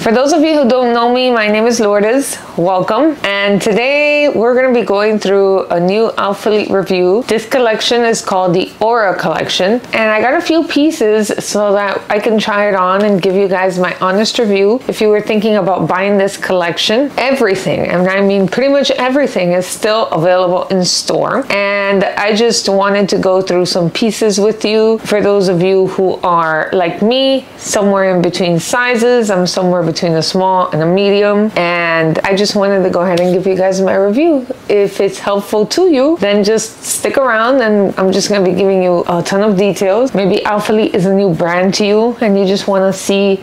For those of you who don't know me, my name is Lourdes. Welcome. And today we're going to be going through a new Alphalete review. This collection is called the Aura collection. And I got a few pieces so that I can try it on and give you guys my honest review. If you were thinking about buying this collection, everything, and I mean pretty much everything is still available in store. And I just wanted to go through some pieces with you. For those of you who are like me, somewhere in between sizes, I'm somewhere between a small and a medium. And I just wanted to go ahead and give you guys my review. If it's helpful to you, then just stick around and I'm just gonna be giving you a ton of details. Maybe Alphalete is a new brand to you and you just wanna see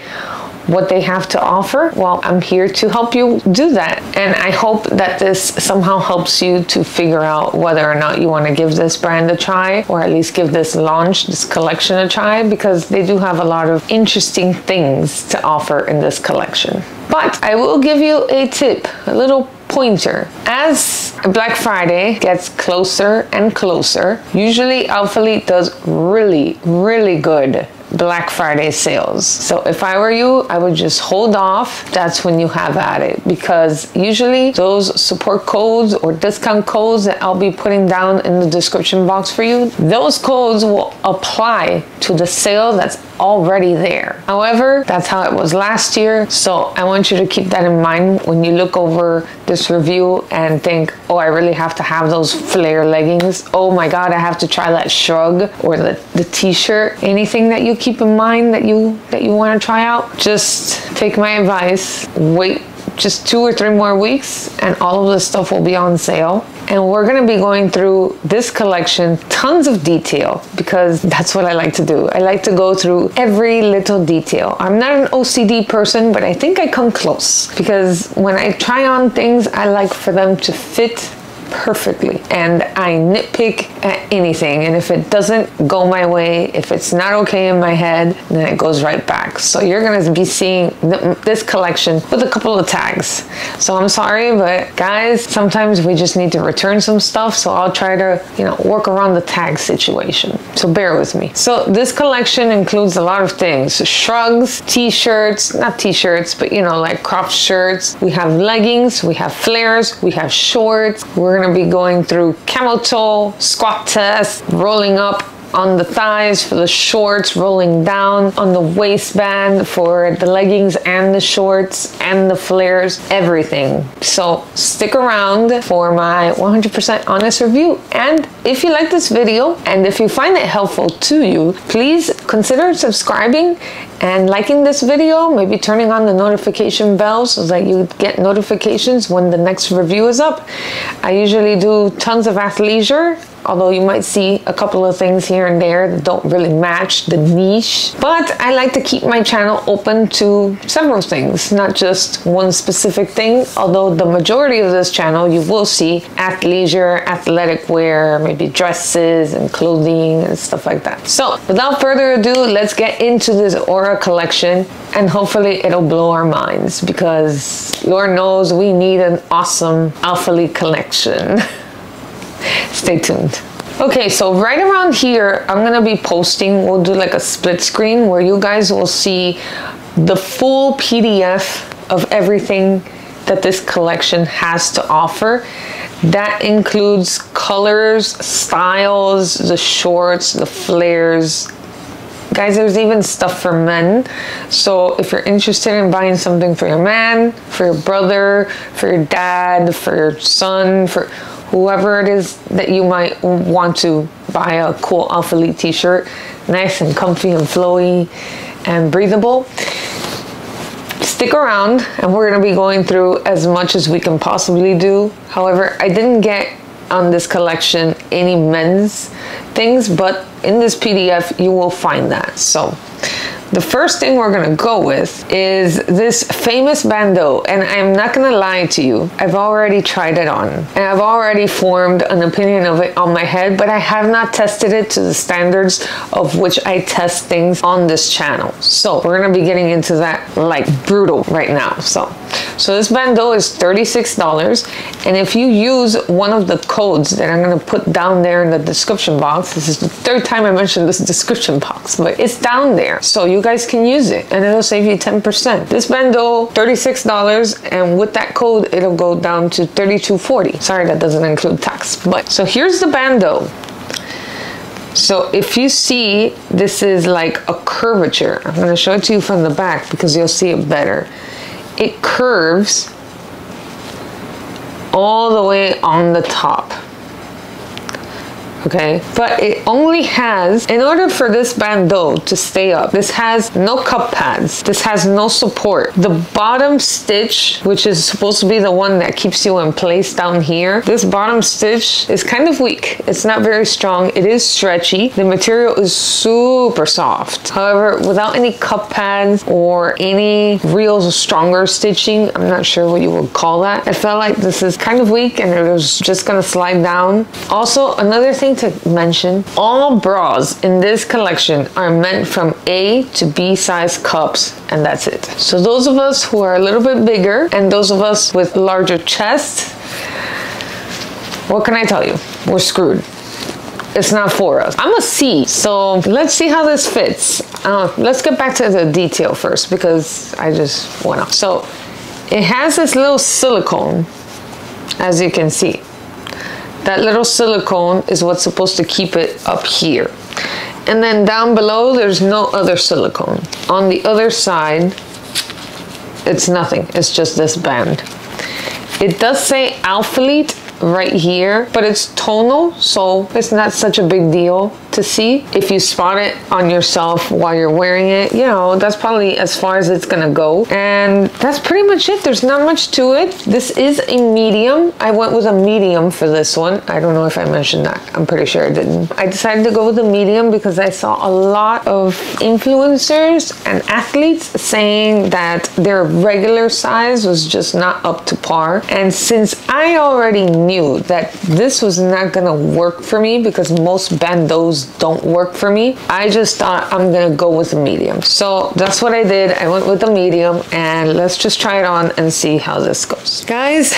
what they have to offer, well, I'm here to help you do that. And I hope that this somehow helps you to figure out whether or not you want to give this brand a try or at least give this launch, this collection a try because they do have a lot of interesting things to offer in this collection. But I will give you a tip, a little pointer. As Black Friday gets closer and closer, usually Alphalete does really, really good Black Friday sales. So if I were you, I would just hold off. That's when you have at it because usually those support codes or discount codes that I'll be putting down in the description box for you, those codes will apply to the sale that's already there. However, that's how it was last year. So I want you to keep that in mind when you look over this review and think, oh, I really have to have those flare leggings. Oh my God, I have to try that shrug or the, the t-shirt. Anything that you keep in mind that you that you want to try out, just take my advice. Wait just two or three more weeks and all of this stuff will be on sale. And we're gonna be going through this collection, tons of detail, because that's what I like to do. I like to go through every little detail. I'm not an OCD person, but I think I come close because when I try on things, I like for them to fit perfectly and I nitpick at anything and if it doesn't go my way if it's not okay in my head then it goes right back. So you're gonna be seeing th this collection with a couple of tags. So I'm sorry but guys sometimes we just need to return some stuff so I'll try to you know work around the tag situation. So bear with me. So this collection includes a lot of things. Shrugs t-shirts not t-shirts but you know like cropped shirts. We have leggings we have flares we have shorts. We're we're gonna be going through camel toe, squat test, rolling up on the thighs for the shorts, rolling down on the waistband for the leggings and the shorts and the flares, everything. So stick around for my 100% honest review. And if you like this video and if you find it helpful to you, please consider subscribing and liking this video, maybe turning on the notification bell so that you get notifications when the next review is up. I usually do tons of athleisure although you might see a couple of things here and there that don't really match the niche. But I like to keep my channel open to several things, not just one specific thing, although the majority of this channel you will see athleisure, athletic wear, maybe dresses and clothing and stuff like that. So without further ado, let's get into this Aura collection and hopefully it'll blow our minds because Lord knows we need an awesome Alphalete collection. Stay tuned. Okay, so right around here, I'm gonna be posting, we'll do like a split screen where you guys will see the full PDF of everything that this collection has to offer. That includes colors, styles, the shorts, the flares. Guys, there's even stuff for men. So if you're interested in buying something for your man, for your brother, for your dad, for your son, for whoever it is that you might want to buy a cool Alphalete t-shirt, nice and comfy and flowy and breathable. Stick around and we're gonna be going through as much as we can possibly do. However, I didn't get on this collection any men's things, but in this PDF you will find that. So the first thing we're gonna go with is this famous bandeau, and I'm not gonna lie to you, I've already tried it on, and I've already formed an opinion of it on my head, but I have not tested it to the standards of which I test things on this channel. So we're gonna be getting into that like brutal right now. So, so this bandeau is $36, and if you use one of the codes that I'm gonna put down there in the description box, this is the third time I mentioned this description box, but it's down there. So you you guys can use it and it'll save you 10%. This bandeau, $36 and with that code, it'll go down to $32.40. Sorry, that doesn't include tax. But so here's the bandeau. So if you see, this is like a curvature. I'm gonna show it to you from the back because you'll see it better. It curves all the way on the top okay? But it only has, in order for this bandeau to stay up, this has no cup pads. This has no support. The bottom stitch, which is supposed to be the one that keeps you in place down here, this bottom stitch is kind of weak. It's not very strong. It is stretchy. The material is super soft. However, without any cup pads or any real stronger stitching, I'm not sure what you would call that. I felt like this is kind of weak and it was just gonna slide down. Also, another thing to mention, all bras in this collection are meant from A to B size cups and that's it. So those of us who are a little bit bigger and those of us with larger chests, what can I tell you? We're screwed it's not for us. I'm a C, so let's see how this fits. Uh, let's get back to the detail first because I just went off. So it has this little silicone, as you can see. That little silicone is what's supposed to keep it up here. And then down below, there's no other silicone. On the other side, it's nothing. It's just this band. It does say Alphalete right here, but it's tonal, so it's not such a big deal to see. If you spot it on yourself while you're wearing it, you know, that's probably as far as it's gonna go. And that's pretty much it. There's not much to it. This is a medium. I went with a medium for this one. I don't know if I mentioned that. I'm pretty sure I didn't. I decided to go with a medium because I saw a lot of influencers and athletes saying that their regular size was just not up to par. And since I already knew that this was not gonna work for me because most don't work for me, I just thought I'm gonna go with a medium. So that's what I did. I went with the medium and let's just try it on and see how this goes. Guys,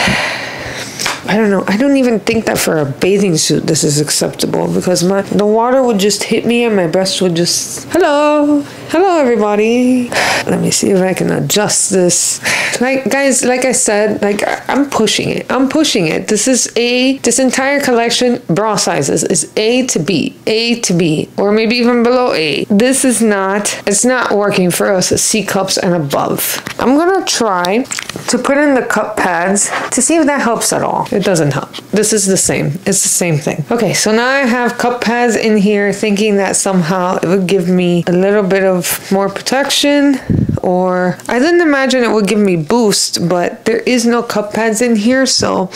I don't know. I don't even think that for a bathing suit this is acceptable because my the water would just hit me and my breast would just hello hello everybody. Let me see if i can adjust this. Like guys like i said like i'm pushing it. I'm pushing it. This is a this entire collection bra sizes is a to b a to b or maybe even below a. This is not it's not working for us. C cups and above. I'm gonna try to put in the cup pads to see if that helps at all it doesn't help this is the same it's the same thing okay so now i have cup pads in here thinking that somehow it would give me a little bit of more protection or I didn't imagine it would give me boost, but there is no cup pads in here, so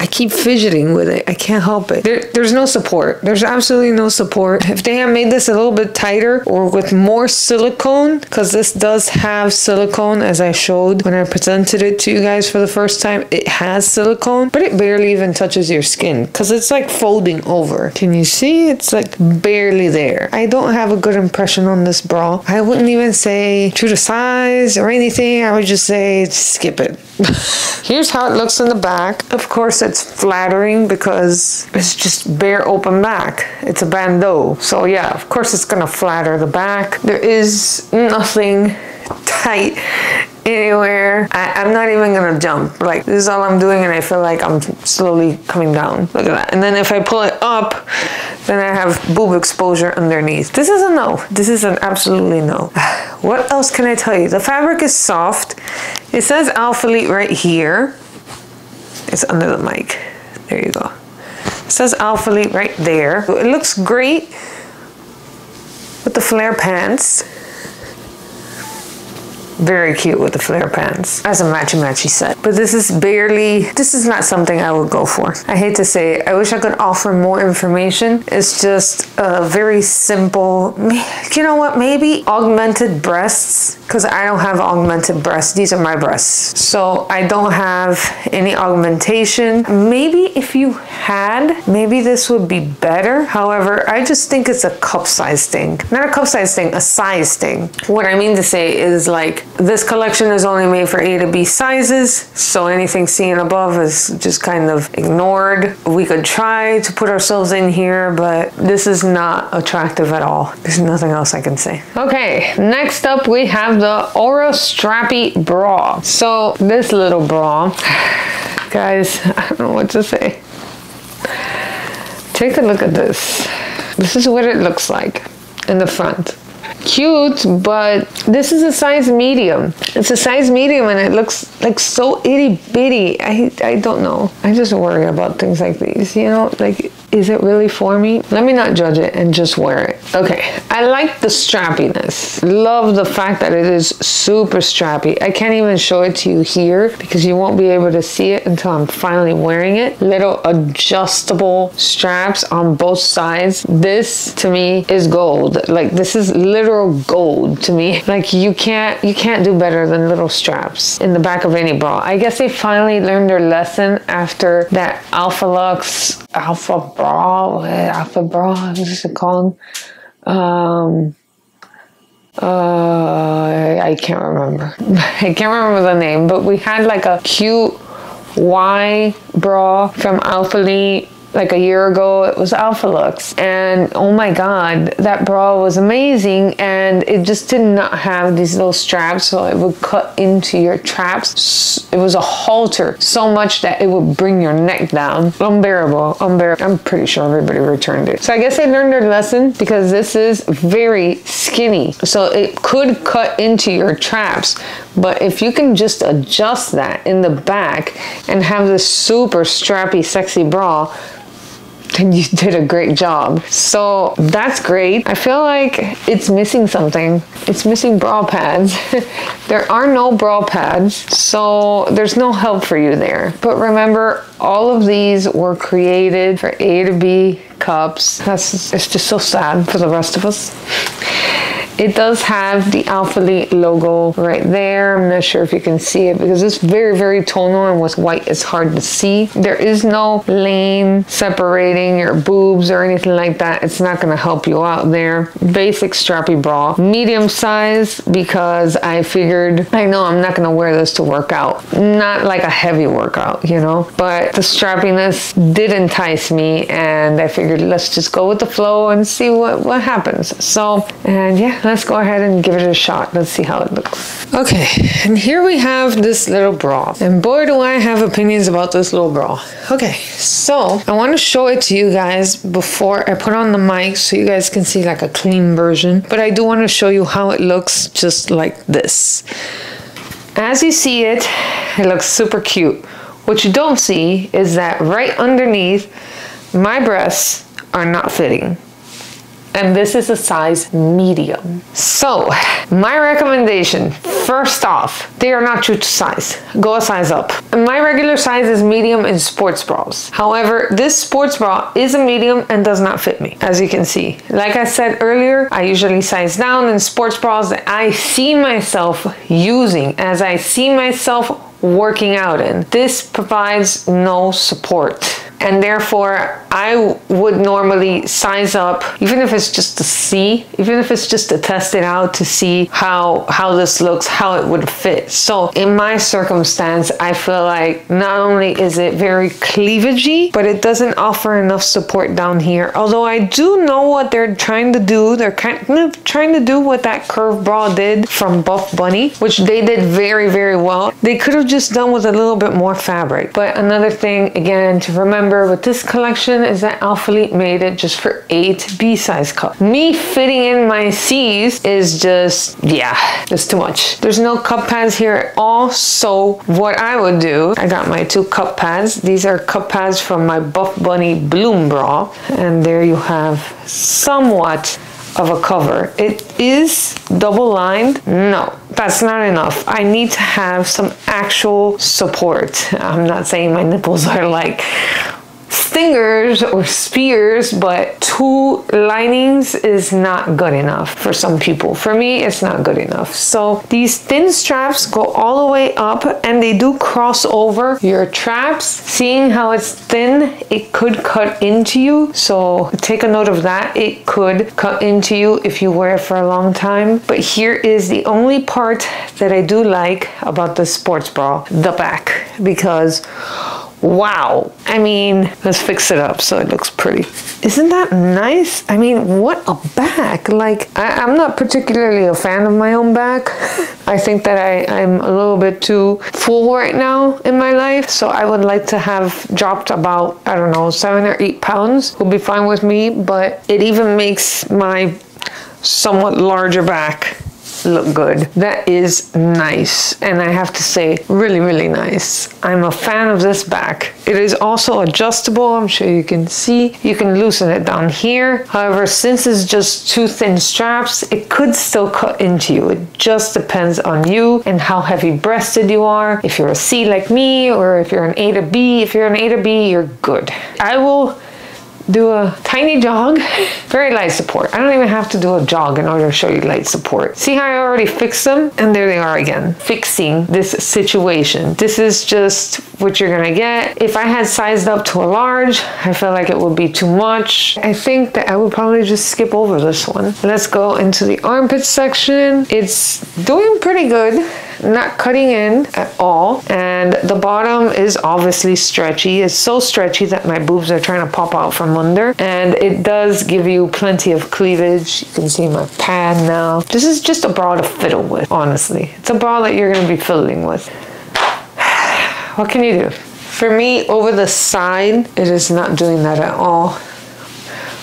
I keep fidgeting with it. I can't help it. There, there's no support. There's absolutely no support. If they had made this a little bit tighter or with more silicone, because this does have silicone as I showed when I presented it to you guys for the first time, it has silicone, but it barely even touches your skin because it's like folding over. Can you see? It's like barely there. I don't have a good impression on this bra. I wouldn't even say true to size or anything, I would just say skip it. Here's how it looks in the back. Of course, it's flattering because it's just bare open back. It's a bandeau. So yeah, of course it's gonna flatter the back. There is nothing tight anywhere. I, am not even gonna jump. Like this is all I'm doing and I feel like I'm slowly coming down. Look at that. And then if I pull it up, then I have boob exposure underneath. This is a no. This is an absolutely no. what else can I tell you? The fabric is soft. It says Alphalete right here. It's under the mic. There you go. It says Alphalete right there. It looks great with the flare pants. Very cute with the flare pants as a matchy matchy set. But this is barely, this is not something I would go for. I hate to say it. I wish I could offer more information. It's just a very simple, you know what, maybe augmented breasts because I don't have augmented breasts. These are my breasts. So I don't have any augmentation. Maybe if you had, maybe this would be better. However, I just think it's a cup size thing. Not a cup size thing, a size thing. What I mean to say is like This collection is only made for A to B sizes, so anything seen above is just kind of ignored. We could try to put ourselves in here, but this is not attractive at all. There's nothing else I can say. Okay, next up we have the Aura Strappy Bra. So this little bra, guys, I don't know what to say. Take a look at this. This is what it looks like in the front cute, but this is a size medium. It's a size medium and it looks like so itty bitty. I, I don't know. I just worry about things like these, you know, like is it really for me? Let me not judge it and just wear it. Okay, I like the strappiness. Love the fact that it is super strappy. I can't even show it to you here because you won't be able to see it until I'm finally wearing it. Little adjustable straps on both sides. This to me is gold. Like this is literal gold to me. Like you can't you can't do better than little straps in the back of any bra. I guess they finally learned their lesson after that Alpha Lux Alpha Bra, Alpha Bra, what is it called? Um, uh, I can't remember. I can't remember the name, but we had like a cute Y bra from Alphalete like a year ago it was alpha lux. And oh my god that bra was amazing. And it just did not have these little straps so it would cut into your traps. It was a halter so much that it would bring your neck down. Unbearable unbearable i'm pretty sure everybody returned it. So i guess they learned their lesson because this is very skinny. So it could cut into your traps. But if you can just adjust that in the back and have this super strappy sexy bra then you did a great job. So that's great. I feel like it's missing something. It's missing bra pads. there are no bra pads, so there's no help for you there. But remember, all of these were created for A to B cups. That's it's just so sad for the rest of us. It does have the Alphalete logo right there. I'm not sure if you can see it because it's very, very tonal and with white it's hard to see. There is no lane separating your boobs or anything like that. It's not gonna help you out there. Basic strappy bra. Medium size because I figured, I know I'm not gonna wear this to work out. Not like a heavy workout, you know? But the strappiness did entice me and I figured let's just go with the flow and see what, what happens. So, and yeah, let's go ahead and give it a shot. Let's see how it looks. Okay, and here we have this little bra. And boy, do I have opinions about this little bra. Okay, so I want to show it to you guys before I put on the mic so you guys can see like a clean version. But I do want to show you how it looks just like this. As you see it, it looks super cute. What you don't see is that right underneath my breasts are not fitting and this is a size medium. So my recommendation, first off, they are not true to size. Go a size up. My regular size is medium in sports bras. However, this sports bra is a medium and does not fit me, as you can see. Like I said earlier, I usually size down in sports bras that I see myself using as I see myself working out in. This provides no support and therefore I would normally size up, even if it's just to see, even if it's just to test it out to see how how this looks, how it would fit. So in my circumstance, I feel like not only is it very cleavagey, but it doesn't offer enough support down here. Although I do know what they're trying to do. They're kind of trying to do what that curve bra did from Buff Bunny, which they did very, very well. They could have just done with a little bit more fabric. But another thing, again, to remember remember with this collection is that Alphalete made it just for eight B-size cup. Me fitting in my C's is just, yeah, just too much. There's no cup pads here at all. So what I would do, I got my two cup pads. These are cup pads from my Buff Bunny Bloom bra. And there you have somewhat of a cover. It is double lined. No, that's not enough. I need to have some actual support. I'm not saying my nipples are like stingers or spears, but two linings is not good enough for some people. For me, it's not good enough. So these thin straps go all the way up and they do cross over your traps. Seeing how it's thin, it could cut into you. So take a note of that. It could cut into you if you wear it for a long time. But here is the only part that I do like about the sports bra, the back, because Wow. I mean, let's fix it up so it looks pretty. Isn't that nice? I mean, what a back. Like, I, am not particularly a fan of my own back. I think that I, I'm a little bit too full right now in my life. So I would like to have dropped about, I don't know, seven or eight pounds would be fine with me. But it even makes my somewhat larger back look good. That is nice. And I have to say, really, really nice. I'm a fan of this back. It is also adjustable. I'm sure you can see. You can loosen it down here. However, since it's just two thin straps, it could still cut into you. It just depends on you and how heavy breasted you are. If you're a C like me, or if you're an A to B, if you're an A to B, you're good. I will do a tiny jog, very light support. I don't even have to do a jog in order to show you light support. See how I already fixed them? And there they are again, fixing this situation. This is just what you're gonna get. If I had sized up to a large, I feel like it would be too much. I think that I would probably just skip over this one. Let's go into the armpit section. It's doing pretty good not cutting in at all. And the bottom is obviously stretchy. It's so stretchy that my boobs are trying to pop out from under. And it does give you plenty of cleavage. You can see my pad now. This is just a bra to fiddle with, honestly. It's a bra that you're gonna be fiddling with. what can you do? For me, over the side, it is not doing that at all.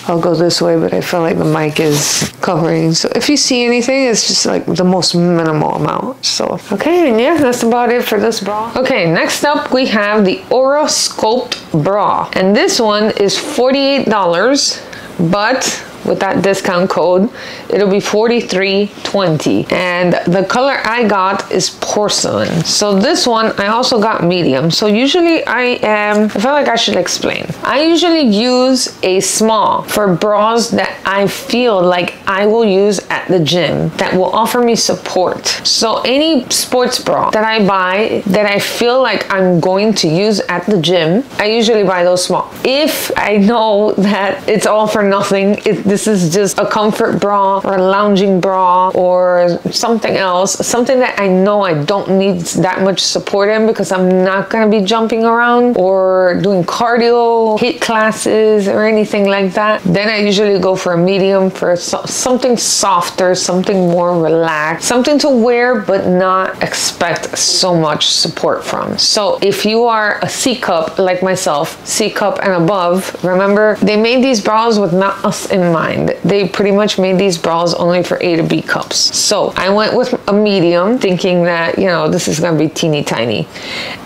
I'll go this way, but I feel like the mic is covering. So if you see anything, it's just like the most minimal amount. So, okay, and yeah, that's about it for this bra. Okay, next up we have the Aura Sculpt bra. And this one is $48, but with that discount code, it'll be 43.20. And the color I got is porcelain. So this one I also got medium. So usually I am, I feel like I should explain. I usually use a small for bras that I feel like I will use at the gym that will offer me support. So any sports bra that I buy that I feel like I'm going to use at the gym, I usually buy those small. If I know that it's all for nothing, it, this is just a comfort bra or a lounging bra or something else, something that I know I don't need that much support in because I'm not going to be jumping around or doing cardio, HIIT classes or anything like that, then I usually go for a medium for so something softer, something more relaxed, something to wear but not expect so much support from. So if you are a C cup like myself, C cup and above, remember they made these bras with not us in mind mind. They pretty much made these bras only for A to B cups. So I went with a medium thinking that, you know, this is gonna be teeny tiny.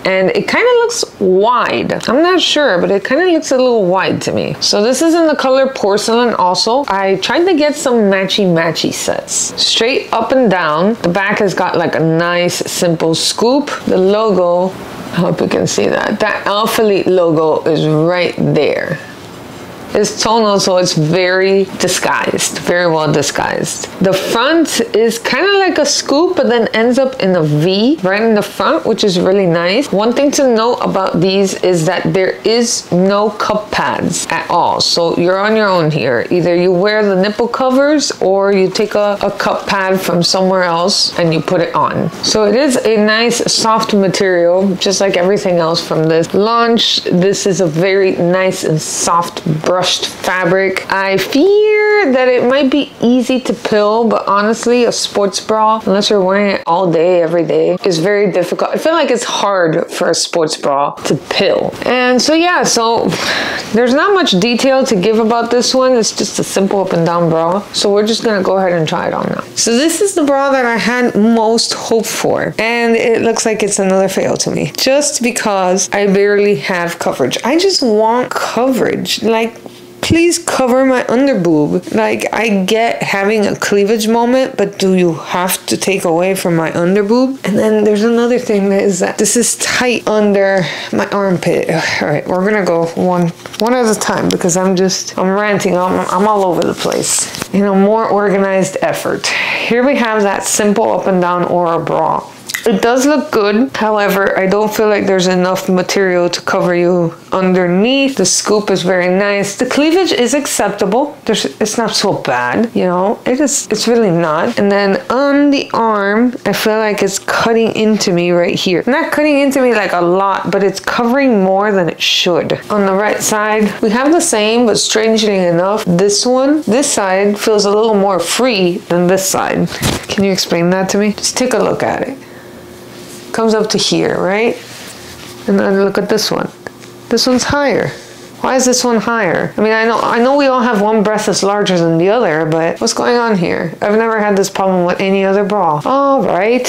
And it kind of looks wide. I'm not sure, but it kind of looks a little wide to me. So this is in the color porcelain also. I tried to get some matchy matchy sets. Straight up and down. The back has got like a nice simple scoop. The logo, I hope you can see that. That Alphalete logo is right there is tonal, so it's very disguised, very well disguised. The front is kind of like a scoop, but then ends up in a V right in the front, which is really nice. One thing to note about these is that there is no cup pads at all. So you're on your own here. Either you wear the nipple covers or you take a, a cup pad from somewhere else and you put it on. So it is a nice soft material, just like everything else from this launch. This is a very nice and soft brush brushed fabric. I fear that it might be easy to pill, but honestly, a sports bra, unless you're wearing it all day, every day, is very difficult. I feel like it's hard for a sports bra to pill. And so yeah, so there's not much detail to give about this one. It's just a simple up and down bra. So we're just gonna go ahead and try it on now. So this is the bra that I had most hope for. And it looks like it's another fail to me. Just because I barely have coverage. I just want coverage. Like please cover my under boob. Like, I get having a cleavage moment, but do you have to take away from my under boob? And then there's another thing that is that this is tight under my armpit. All right, we're gonna go one one at a time because I'm just I'm ranting. I'm, I'm all over the place. In a more organized effort. Here we have that simple up and down Aura bra. It does look good. However, I don't feel like there's enough material to cover you underneath. The scoop is very nice. The cleavage is acceptable. There's, it's not so bad, you know. It is. It's really not. And then on the arm, I feel like it's cutting into me right here. Not cutting into me like a lot, but it's covering more than it should. On the right side, we have the same, but strangely enough, this one, this side feels a little more free than this side. Can you explain that to me? Just take a look at it comes up to here, right? And then look at this one. This one's higher. Why is this one higher? I mean, I know I know we all have one breast that's larger than the other, but what's going on here? I've never had this problem with any other bra. All right.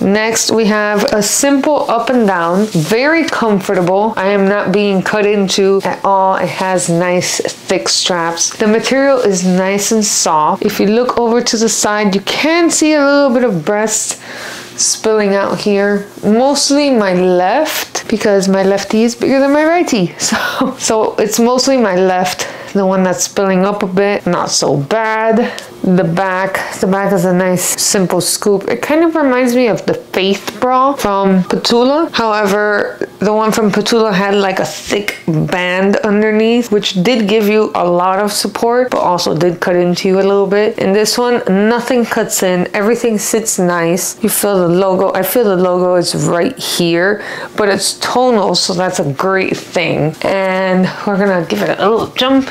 Next, we have a simple up and down, very comfortable. I am not being cut into at all. It has nice thick straps. The material is nice and soft. If you look over to the side, you can see a little bit of breast spilling out here. Mostly my left because my lefty is bigger than my righty. So, so it's mostly my left the one that's spilling up a bit, not so bad. The back, the back is a nice simple scoop. It kind of reminds me of the Faith bra from Petula. However, the one from Petula had like a thick band underneath, which did give you a lot of support, but also did cut into you a little bit. In this one, nothing cuts in. Everything sits nice. You feel the logo. I feel the logo is right here, but it's tonal, so that's a great thing. And we're gonna give it a little jump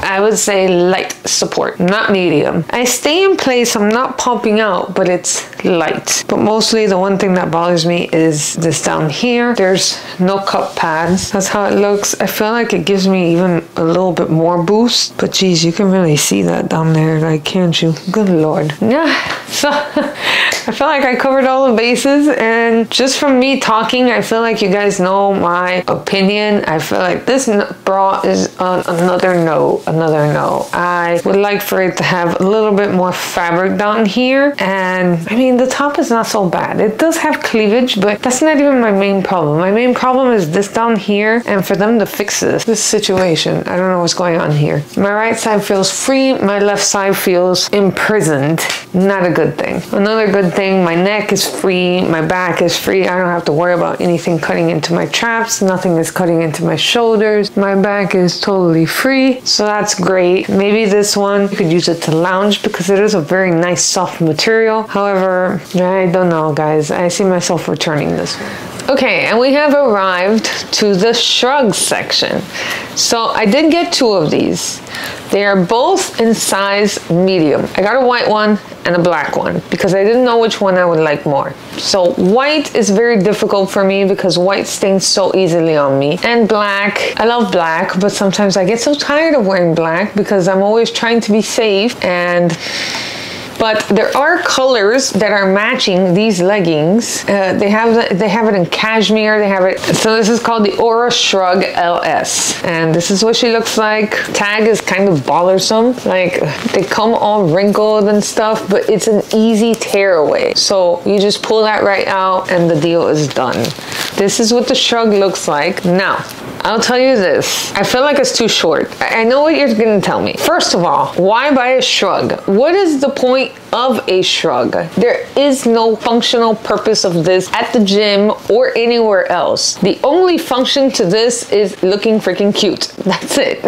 I would say light support, not medium. I stay in place, I'm not popping out, but it's light. But mostly the one thing that bothers me is this down here. There's no cup pads. That's how it looks. I feel like it gives me even a little bit more boost. But geez, you can really see that down there, like, can't you? Good Lord. Yeah, so I feel like I covered all the bases and just from me talking, I feel like you guys know my opinion. I feel like this bra is on another no, another no. I would like for it to have a little bit more fabric down here. And I mean, the top is not so bad. It does have cleavage, but that's not even my main problem. My main problem is this down here. And for them to fix this, this situation, I don't know what's going on here. My right side feels free. My left side feels imprisoned. Not a good thing. Another good thing, my neck is free. My back is free. I don't have to worry about anything cutting into my traps. Nothing is cutting into my shoulders. My back is totally free. So that's great. Maybe this one, you could use it to lounge because it is a very nice soft material. However, I don't know guys. I see myself returning this Okay, and we have arrived to the shrugs section. So I did get two of these. They are both in size medium. I got a white one and a black one because I didn't know which one I would like more. So white is very difficult for me because white stains so easily on me. And black, I love black, but sometimes I get so tired of wearing black because I'm always trying to be safe and but there are colors that are matching these leggings. Uh, they have they have it in cashmere. They have it. So this is called the Aura Shrug LS, and this is what she looks like. Tag is kind of bothersome. Like they come all wrinkled and stuff, but it's an easy tear away. So you just pull that right out, and the deal is done. This is what the shrug looks like now. I'll tell you this. I feel like it's too short. I know what you're to tell me. First of all, why buy a shrug? What is the point of a shrug? There is no functional purpose of this at the gym or anywhere else. The only function to this is looking freaking cute. That's it.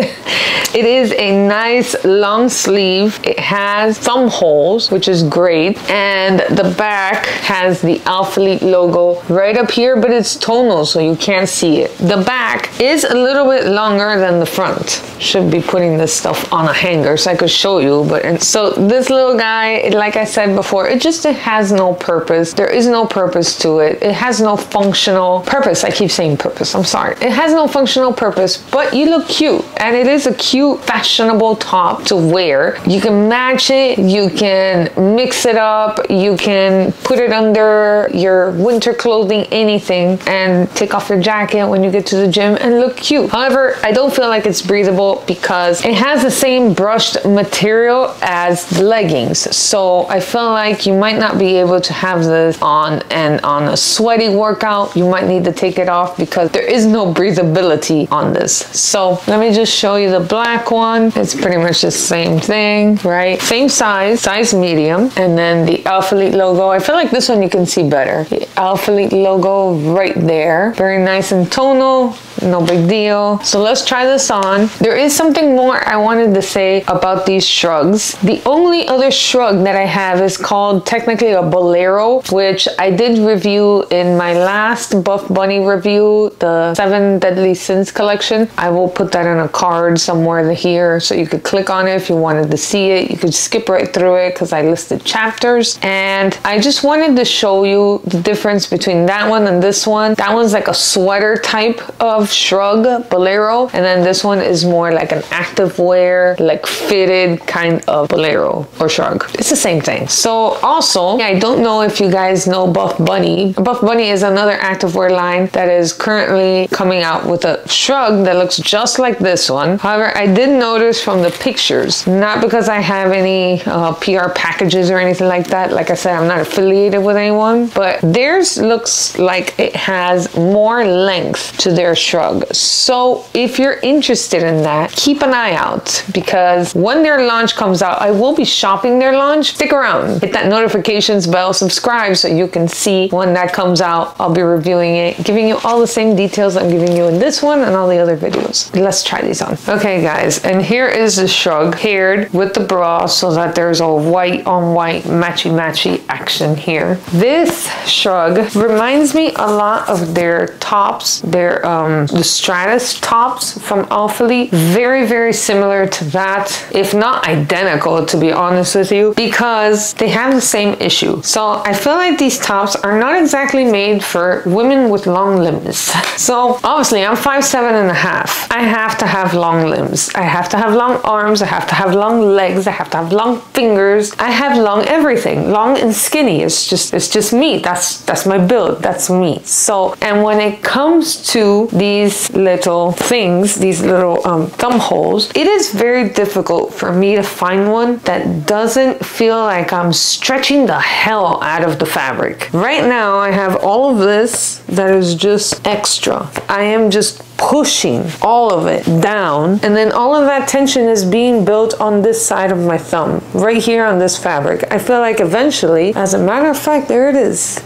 It is a nice long sleeve. It has thumb holes, which is great. And the back has the Alphalete logo right up here, but it's tonal, so you can't see it. The back is a little bit longer than the front. Should be putting this stuff on a hanger so I could show you. But and so this little guy it, like I said before, it just it has no purpose. There is no purpose to it. It has no functional purpose. I keep saying purpose. I'm sorry. It has no functional purpose, but you look cute, and it is a cute, fashionable top to wear. You can match it. You can mix it up. You can put it under your winter clothing, anything, and take off your jacket when you get to the gym and look cute. However, I don't feel like it's breathable because it has the same brushed material as the leggings. So I feel like you might not be able to have this on and on a sweaty workout, you might need to take it off because there is no breathability on this. So let me just show you the black one. It's pretty much the same thing, right? Same size, size medium, and then the Alphalete logo. I feel like this one you can see better. The Alphalete logo right there. Very nice and tonal, no big deal. So let's try this on. There is something more I wanted to say about these shrugs. The only other shrug that I have is called technically a bolero, which I did review in my last Buff Bunny review, the Seven Deadly Sins collection. I will put that in a card somewhere here so you could click on it if you wanted to see it. You could skip right through it because I listed chapters. And I just wanted to show you the difference between that one and this one. That one's like a sweater type of shrug bolero and then this one is more like an active wear like fitted kind of bolero or shrug. It's the same thing. So also i don't know if you guys know buff bunny. Buff bunny is another active wear line that is currently coming out with a shrug that looks just like this one. However i did notice from the pictures not because i have any uh, pr packages or anything like that. Like i said i'm not affiliated with anyone but theirs looks like it has more length to their shrug shrug. So if you're interested in that, keep an eye out because when their launch comes out, I will be shopping their launch. Stick around, hit that notifications bell, subscribe so you can see when that comes out. I'll be reviewing it, giving you all the same details I'm giving you in this one and all the other videos. Let's try these on. Okay guys, and here is the shrug paired with the bra so that there's a white on white matchy matchy action here. This shrug reminds me a lot of their tops, their um, the Stratus tops from Alphalete. Very, very similar to that, if not identical, to be honest with you, because they have the same issue. So I feel like these tops are not exactly made for women with long limbs. So obviously I'm five seven and a half. I have to have long limbs. I have to have long arms. I have to have long legs. I have to have long fingers. I have long everything, long and skinny. It's just, it's just me. That's, that's my build. That's me. So, and when it comes to the these little things, these little um, thumb holes, it is very difficult for me to find one that doesn't feel like I'm stretching the hell out of the fabric. Right now, I have all of this that is just extra. I am just pushing all of it down and then all of that tension is being built on this side of my thumb right here on this fabric I feel like eventually as a matter of fact there it is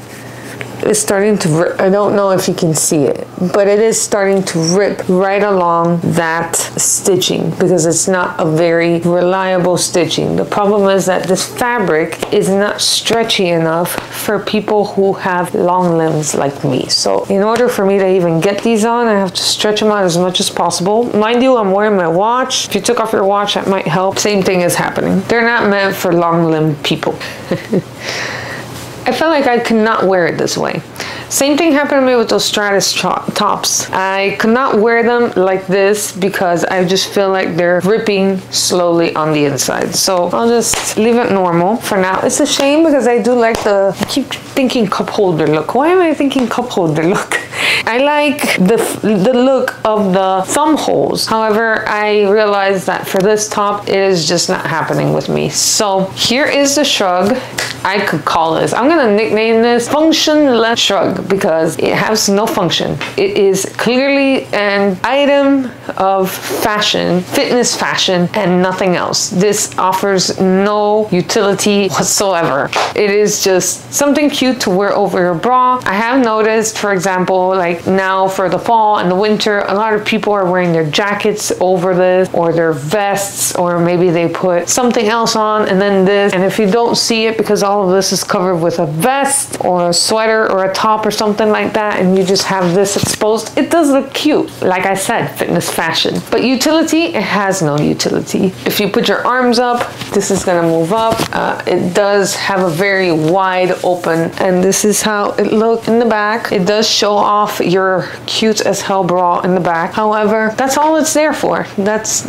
is starting to rip. I don't know if you can see it, but it is starting to rip right along that stitching because it's not a very reliable stitching. The problem is that this fabric is not stretchy enough for people who have long limbs like me. So in order for me to even get these on, I have to stretch them out as much as possible. Mind you, I'm wearing my watch. If you took off your watch, that might help. Same thing is happening. They're not meant for long limbed people. I felt like I could not wear it this way. Same thing happened to me with those Stratus tops. I could not wear them like this because I just feel like they're ripping slowly on the inside. So I'll just leave it normal for now. It's a shame because I do like the, I keep thinking cup holder look. Why am I thinking cup holder look? I like the, the look of the thumb holes. However, I realized that for this top, it is just not happening with me. So here is the shrug. I could call this, I'm gonna nickname this functionless shrug because it has no function. It is clearly an item of fashion, fitness fashion, and nothing else. This offers no utility whatsoever. It is just something cute to wear over your bra. I have noticed, for example, like now for the fall and the winter, a lot of people are wearing their jackets over this or their vests, or maybe they put something else on and then this. And if you don't see it because all of this is covered with a vest or a sweater or a top or something like that, and you just have this exposed, it does look cute. Like I said, fitness fashion. But utility, it has no utility. If you put your arms up, this is gonna move up. Uh, it does have a very wide open, and this is how it looks in the back. It does show off your cute as hell bra in the back. However, that's all it's there for. That's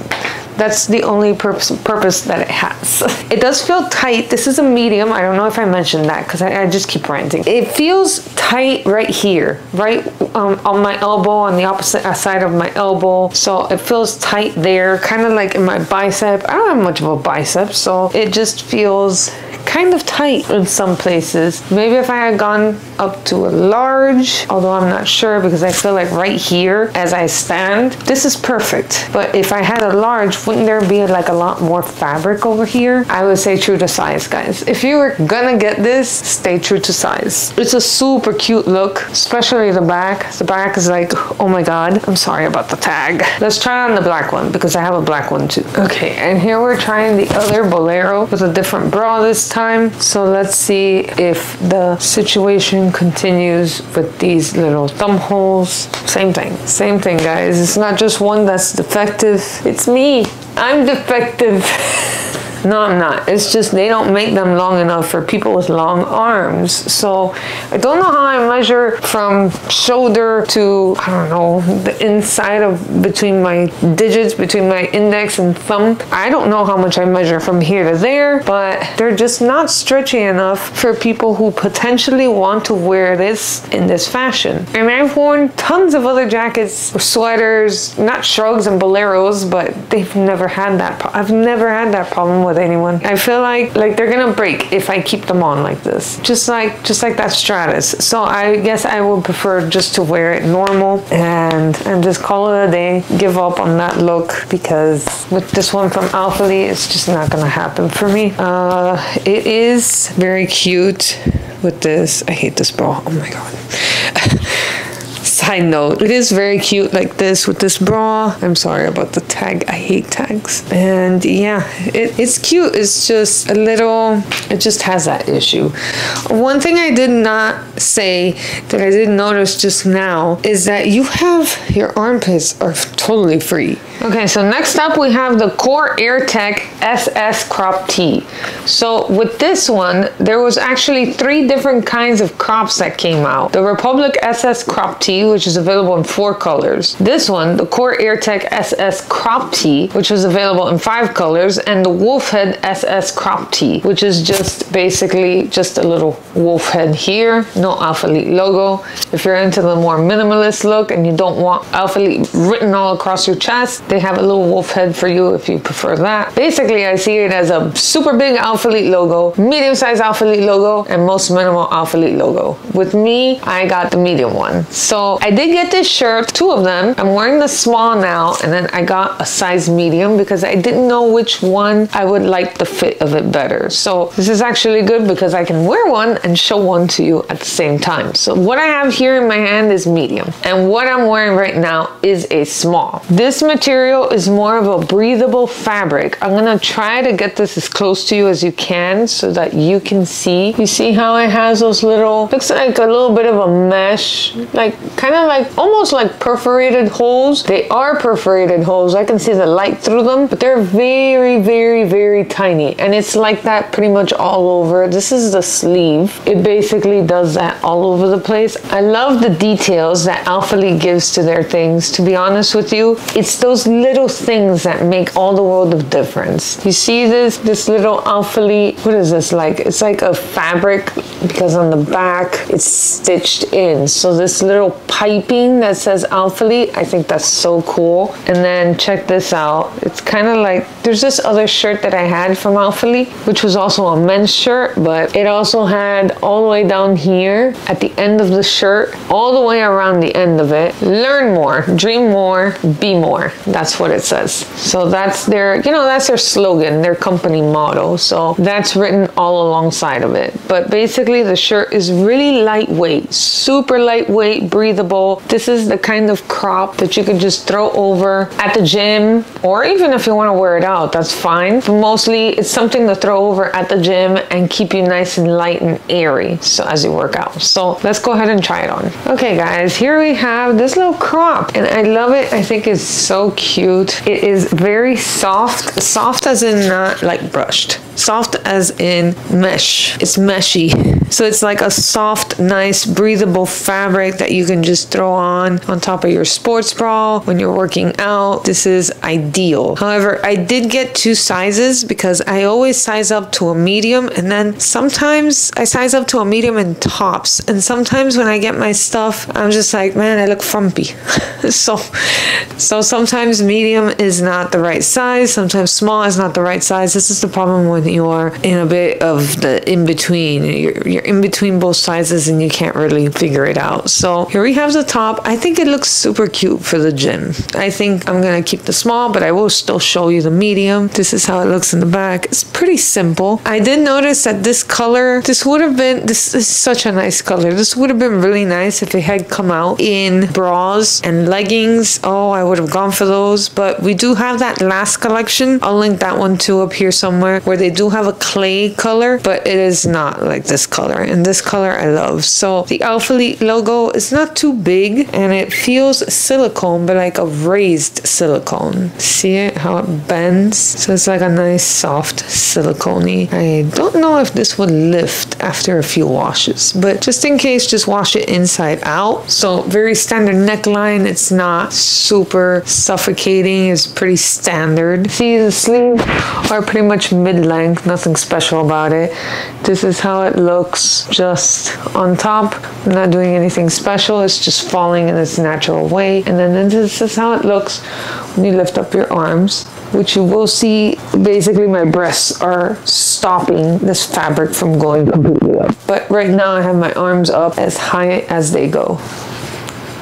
that's the only purpose, purpose that it has. It does feel tight. This is a medium. I don't know if I mentioned that because I, I, just keep ranting. It feels tight right here, right um, on my elbow, on the opposite side of my elbow. So it feels tight there, kind of like in my bicep. I don't have much of a bicep, so it just feels kind of tight in some places. Maybe if I had gone up to a large, although I'm not sure because I feel like right here as I stand, this is perfect. But if I had a large, wouldn't there be like a lot more fabric over here? I would say true to size, guys. If you were gonna get this, stay true to size. It's a super cute look, especially the back. The back is like, oh my God, I'm sorry about the tag. Let's try on the black one because I have a black one too. Okay, and here we're trying the other bolero with a different bra this time. So let's see if the situation continues with these little thumb holes. Same thing, same thing guys. It's not just one that's defective, it's me. I'm defective. No, I'm not. It's just they don't make them long enough for people with long arms. So I don't know how I measure from shoulder to, I don't know, the inside of between my digits, between my index and thumb. I don't know how much I measure from here to there, but they're just not stretchy enough for people who potentially want to wear this in this fashion. And I've worn tons of other jackets sweaters, not shrugs and boleros, but they've never had that. I've never had that problem with with anyone. I feel like like they're gonna break if I keep them on like this. Just like just like that Stratus. So I guess I would prefer just to wear it normal and and just call it a day. Give up on that look because with this one from Alphalete, it's just not gonna happen for me. Uh, it is very cute with this. I hate this bra. Oh my god. side note, it is very cute like this with this bra. I'm sorry about the tag. I hate tags. And yeah, it, it's cute. It's just a little, it just has that issue. One thing I did not say that I didn't notice just now is that you have your armpits are totally free. Okay, so next up we have the Core AirTech SS Crop Tee. So with this one, there was actually three different kinds of crops that came out. The Republic SS Crop Tee, which is available in four colors. This one, the Core AirTech SS Crop Tee, which was available in five colors, and the Wolfhead SS Crop Tee, which is just basically just a little wolf head here, no Alphalete logo. If you're into the more minimalist look and you don't want Alphalete written all across your chest, they have a little wolf head for you if you prefer that. Basically, I see it as a super big Alpha Alphalete logo, medium size Alphalete logo, and most minimal Alpha Alphalete logo. With me, I got the medium one. So I did get this shirt, two of them. I'm wearing the small now, and then I got a size medium because I didn't know which one I would like the fit of it better. So this is actually good because I can wear one and show one to you at the same time. So what I have here in my hand is medium, and what I'm wearing right now is a small. This material is more of a breathable fabric. I'm gonna try to get this as close to you as you can so that you can see. You see how it has those little, looks like a little bit of a mesh, like kind of like almost like perforated holes. They are perforated holes. I can see the light through them, but they're very, very, very tiny. And it's like that pretty much all over. This is the sleeve. It basically does that all over the place. I love the details that Alphalete gives to their things. To be honest with you, it's those little things that make all the world of difference. You see this, this little Alphalete, what is this like? It's like a fabric because on the back it's stitched in. So this little piping that says Alphalete. I think that's so cool. And then check this out. It's kind of like, there's this other shirt that I had from Alphalete, which was also a men's shirt, but it also had all the way down here at the end of the shirt, all the way around the end of it. Learn more, dream more, be more. That's what it says. So that's their, you know, that's their slogan, their company motto. So that's written all alongside of it. But basically, the shirt is really lightweight, super lightweight, breathable. This is the kind of crop that you can just throw over at the gym, or even if you want to wear it out, that's fine. But mostly, it's something to throw over at the gym and keep you nice and light and airy so as you work out. So let's go ahead and try it on. Okay, guys, here we have this little crop, and I love it. I think it's so cute. It is very soft, soft as in not like brushed soft as in mesh. It's meshy. So it's like a soft, nice, breathable fabric that you can just throw on on top of your sports bra when you're working out. This is ideal. However, I did get two sizes because I always size up to a medium and then sometimes I size up to a medium in tops. And sometimes when I get my stuff, I'm just like, man, I look frumpy. so so sometimes medium is not the right size, sometimes small is not the right size. This is the problem when you're in a bit of the in between. You're, you're in between both sizes and you can't really figure it out. So here we have the top. I think it looks super cute for the gym. I think I'm gonna keep the small, but I will still show you the medium. This is how it looks in the back. It's pretty simple. I did notice that this color, this would have been, this is such a nice color. This would have been really nice if it had come out in bras and leggings. Oh, I would have gone for those. But we do have that last collection. I'll link that one too up here somewhere where they do have a clay color, but it is not like this color. And this color I love. So the Alphalete logo is not too big and it feels silicone, but like a raised silicone. See it? How it bends? So it's like a nice soft silicone I don't know if this would lift after a few washes, but just in case, just wash it inside out. So very standard neckline. It's not super suffocating. It's pretty standard. See the sleeves are pretty much mid-length, nothing special about it. This is how it looks just on top. I'm not doing anything special. It's just falling in its natural way. And then this is how it looks when you lift up your arms which you will see basically my breasts are stopping this fabric from going completely up. But right now I have my arms up as high as they go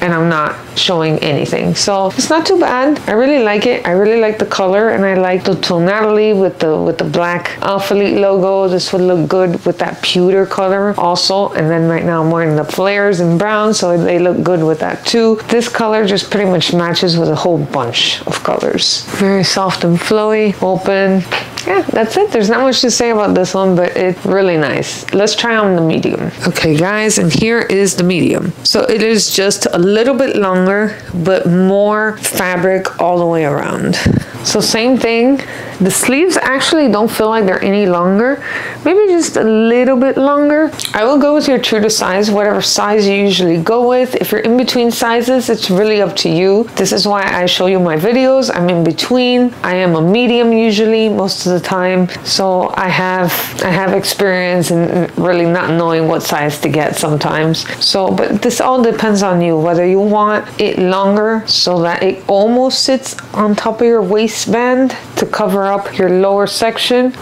and I'm not showing anything. So it's not too bad. I really like it. I really like the color and I like the tonality with the with the black Alphalete logo. This would look good with that pewter color also. And then right now I'm wearing the flares in brown so they look good with that too. This color just pretty much matches with a whole bunch of colors. Very soft and flowy, open. Yeah, that's it. There's not much to say about this one, but it's really nice. Let's try on the medium. Okay, guys, and here is the medium. So it is just a little bit longer, but more fabric all the way around. So same thing. The sleeves actually don't feel like they're any longer. Maybe just a little bit longer. I will go with your true to size, whatever size you usually go with. If you're in between sizes, it's really up to you. This is why I show you my videos. I'm in between. I am a medium usually most of the time. So I have I have experience in really not knowing what size to get sometimes. So but this all depends on you whether you want it longer so that it almost sits on top of your waistband to cover up your lower section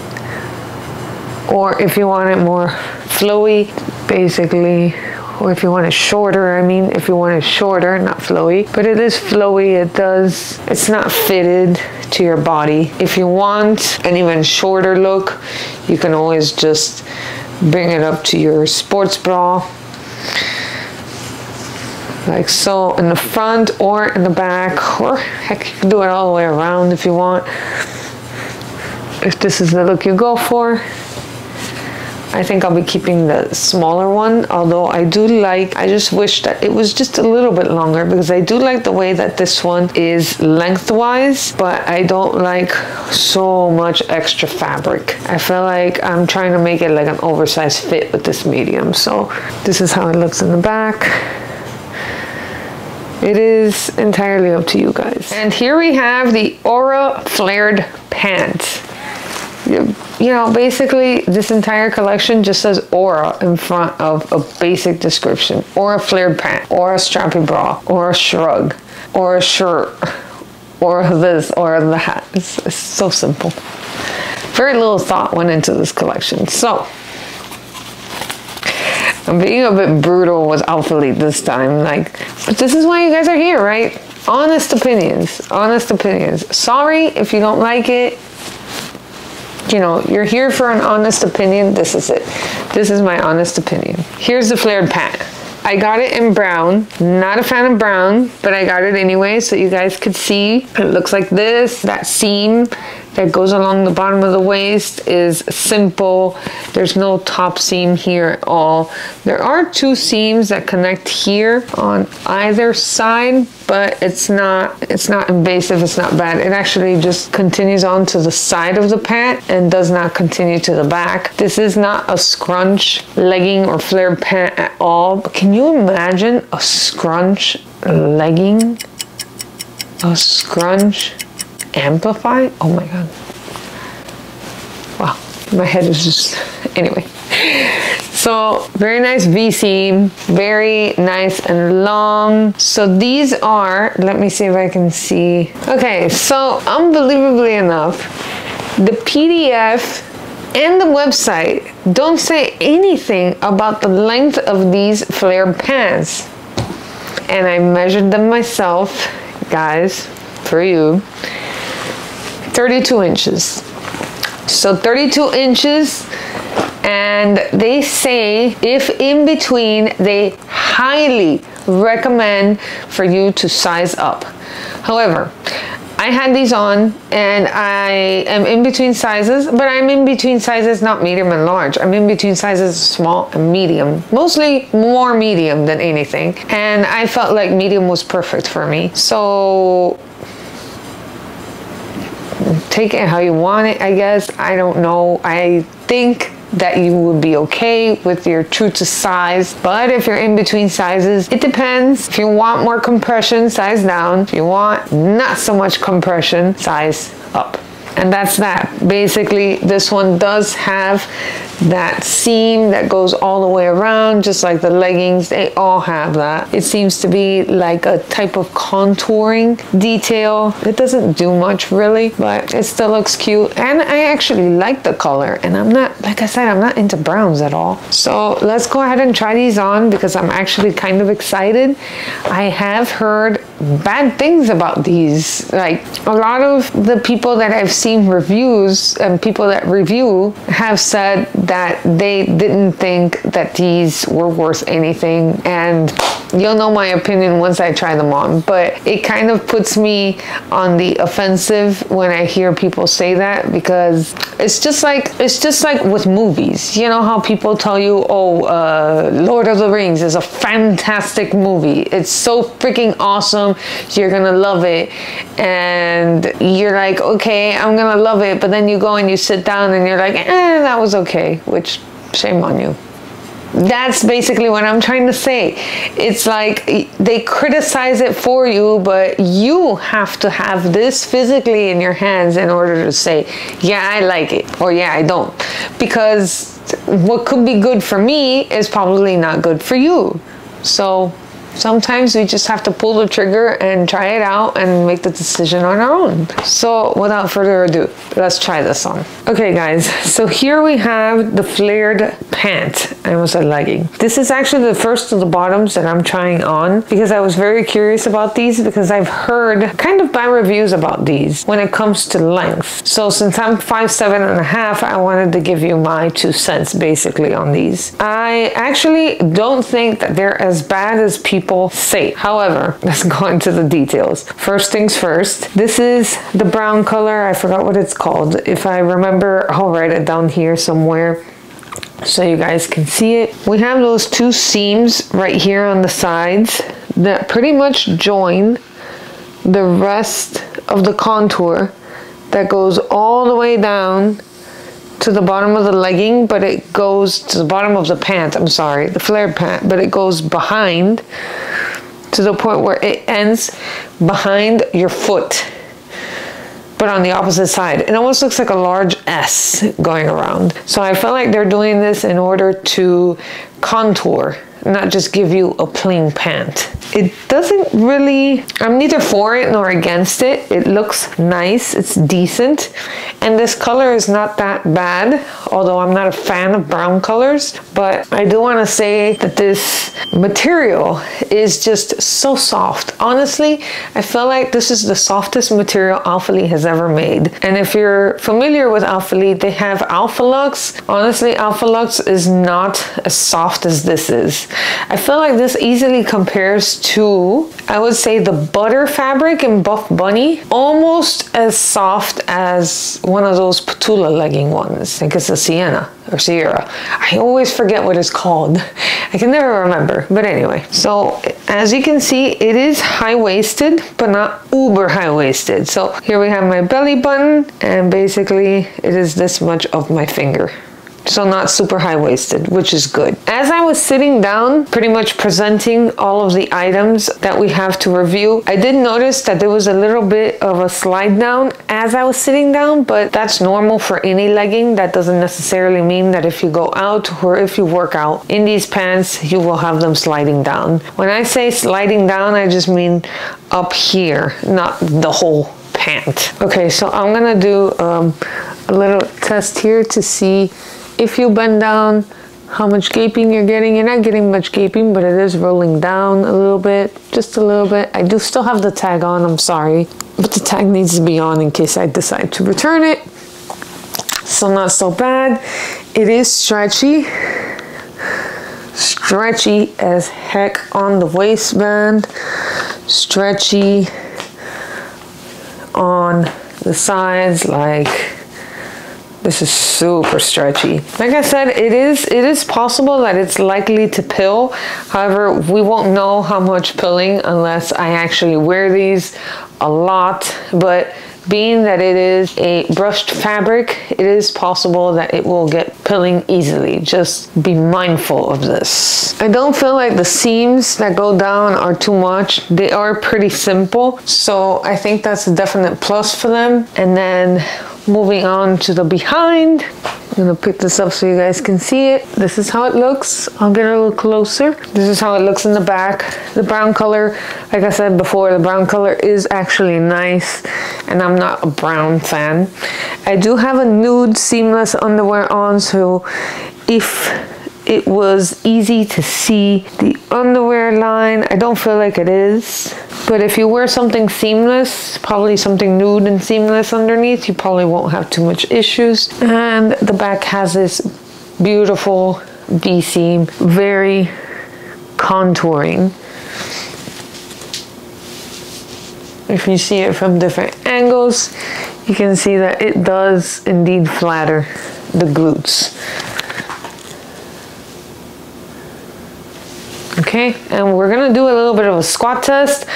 or if you want it more flowy basically or if you want it shorter I mean if you want it shorter not flowy but it is flowy it does it's not fitted to your body. If you want an even shorter look you can always just bring it up to your sports bra like so in the front or in the back or heck you can do it all the way around if you want if this is the look you go for I think I'll be keeping the smaller one, although I do like, I just wish that it was just a little bit longer because I do like the way that this one is lengthwise, but I don't like so much extra fabric. I feel like I'm trying to make it like an oversized fit with this medium. So this is how it looks in the back. It is entirely up to you guys. And here we have the Aura Flared Pants you know, basically this entire collection just says Aura in front of a basic description. Or a flared pant, or a strappy bra, or a shrug, or a shirt, or this, or the hat. It's, it's so simple. Very little thought went into this collection. So, I'm being a bit brutal with Alphalete this time. Like, but this is why you guys are here, right? Honest opinions. Honest opinions. Sorry if you don't like it. You know, you're here for an honest opinion. This is it. This is my honest opinion. Here's the flared pant. I got it in brown. Not a fan of brown, but I got it anyway so you guys could see. It looks like this. That seam that goes along the bottom of the waist is simple. There's no top seam here at all. There are two seams that connect here on either side, but it's not it's not invasive, it's not bad. It actually just continues on to the side of the pant and does not continue to the back. This is not a scrunch legging or flared pant at all. But can you imagine a scrunch legging? A scrunch amplify? Oh my god. Wow, my head is just, anyway. So very nice V-seam, very nice and long. So these are, let me see if I can see. Okay, so unbelievably enough, the PDF and the website don't say anything about the length of these flared pants. And I measured them myself, guys, for you. 32 inches. So 32 inches and they say if in between they highly recommend for you to size up. However, I had these on and I am in between sizes, but I'm in between sizes not medium and large. I'm in between sizes small and medium, mostly more medium than anything. And I felt like medium was perfect for me. So take it how you want it, I guess. I don't know. I think that you would be okay with your true to size. But if you're in between sizes, it depends. If you want more compression, size down. If you want not so much compression, size up. And that's that. Basically, this one does have that seam that goes all the way around, just like the leggings, they all have that. It seems to be like a type of contouring detail. It doesn't do much really, but it still looks cute. And I actually like the color and I'm not, like I said, I'm not into browns at all. So let's go ahead and try these on because I'm actually kind of excited. I have heard bad things about these. Like a lot of the people that I've seen reviews and people that review have said that they didn't think that these were worth anything. And you'll know my opinion once I try them on. But it kind of puts me on the offensive when I hear people say that because it's just like it's just like with movies. You know how people tell you oh uh, Lord of the Rings is a fantastic movie. It's so freaking awesome you're gonna love it and you're like okay I'm gonna love it but then you go and you sit down and you're like eh that was okay which shame on you. That's basically what I'm trying to say. It's like they criticize it for you, but you have to have this physically in your hands in order to say, yeah, I like it, or yeah, I don't. Because what could be good for me is probably not good for you. So Sometimes we just have to pull the trigger and try it out and make the decision on our own. So without further ado, let's try this on. Okay guys, so here we have the flared pant. I almost said legging. This is actually the first of the bottoms that I'm trying on because I was very curious about these because I've heard kind of bad reviews about these when it comes to length. So since I'm five seven and a half, I wanted to give you my two cents basically on these. I actually don't think that they're as bad as people people say. However, let's go into the details. First things first, this is the brown color. I forgot what it's called. If I remember, I'll write it down here somewhere so you guys can see it. We have those two seams right here on the sides that pretty much join the rest of the contour that goes all the way down to the bottom of the legging, but it goes to the bottom of the pant, I'm sorry, the flared pant, but it goes behind to the point where it ends behind your foot, but on the opposite side. It almost looks like a large S going around. So I feel like they're doing this in order to contour not just give you a plain pant. It doesn't really, I'm neither for it nor against it. It looks nice, it's decent, and this color is not that bad, although I'm not a fan of brown colors, but I do wanna say that this material is just so soft. Honestly, I feel like this is the softest material Alphalete has ever made. And if you're familiar with Alphalete, they have Alpha Lux. Honestly, Alpha Lux is not as soft as this is. I feel like this easily compares to, I would say the butter fabric in Buff Bunny, almost as soft as one of those Petula legging ones. I think it's a Sienna or Sierra. I always forget what it's called. I can never remember, but anyway. So as you can see, it is high-waisted, but not uber high-waisted. So here we have my belly button, and basically it is this much of my finger so not super high-waisted, which is good. As I was sitting down, pretty much presenting all of the items that we have to review, I did notice that there was a little bit of a slide down as I was sitting down, but that's normal for any legging. That doesn't necessarily mean that if you go out or if you work out in these pants, you will have them sliding down. When I say sliding down, I just mean up here, not the whole pant. Okay, so I'm gonna do um, a little test here to see if you bend down, how much gaping you're getting. You're not getting much gaping, but it is rolling down a little bit, just a little bit. I do still have the tag on, I'm sorry, but the tag needs to be on in case I decide to return it. So not so bad. It is stretchy, stretchy as heck on the waistband, stretchy on the sides like this is super stretchy. Like I said, it is it is possible that it's likely to pill. However, we won't know how much pilling unless I actually wear these a lot. But being that it is a brushed fabric, it is possible that it will get pilling easily. Just be mindful of this. I don't feel like the seams that go down are too much. They are pretty simple. So I think that's a definite plus for them. And then moving on to the behind. I'm gonna pick this up so you guys can see it. This is how it looks. I'll get a little closer. This is how it looks in the back. The brown color like I said before the brown color is actually nice and I'm not a brown fan. I do have a nude seamless underwear on so if it was easy to see the underwear line I don't feel like it is but if you wear something seamless, probably something nude and seamless underneath, you probably won't have too much issues. And the back has this beautiful V-seam, very contouring. If you see it from different angles, you can see that it does indeed flatter the glutes. Okay and we're gonna do a little bit of a squat test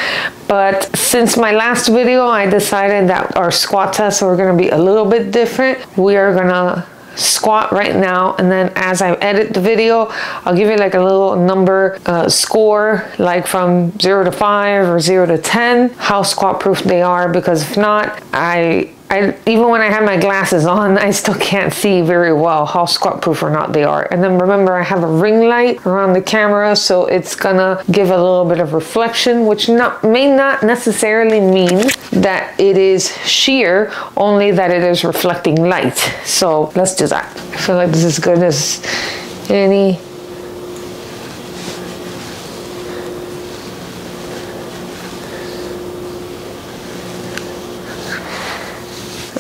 but since my last video I decided that our squat tests were gonna be a little bit different we are gonna squat right now and then as I edit the video I'll give you like a little number uh, score like from 0 to 5 or 0 to 10 how squat proof they are because if not I I, even when I have my glasses on, I still can't see very well how squat proof or not they are. And then remember I have a ring light around the camera, so it's gonna give a little bit of reflection, which not, may not necessarily mean that it is sheer, only that it is reflecting light. So let's do that. I feel like this is good as any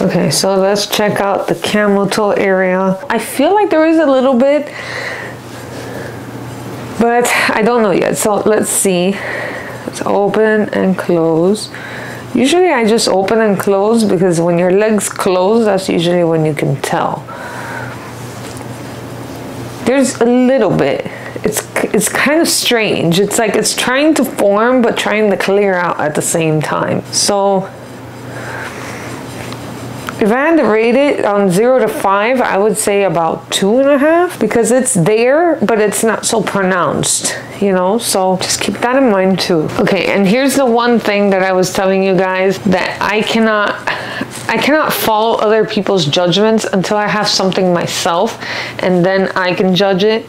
Okay, so let's check out the camel toe area. I feel like there is a little bit, but I don't know yet. So let's see. Let's open and close. Usually I just open and close because when your legs close, that's usually when you can tell. There's a little bit. It's, it's kind of strange. It's like it's trying to form, but trying to clear out at the same time. So if I had to rate it on zero to five, I would say about two and a half because it's there, but it's not so pronounced, you know? So just keep that in mind too. Okay, and here's the one thing that I was telling you guys that I cannot, I cannot follow other people's judgments until I have something myself and then I can judge it.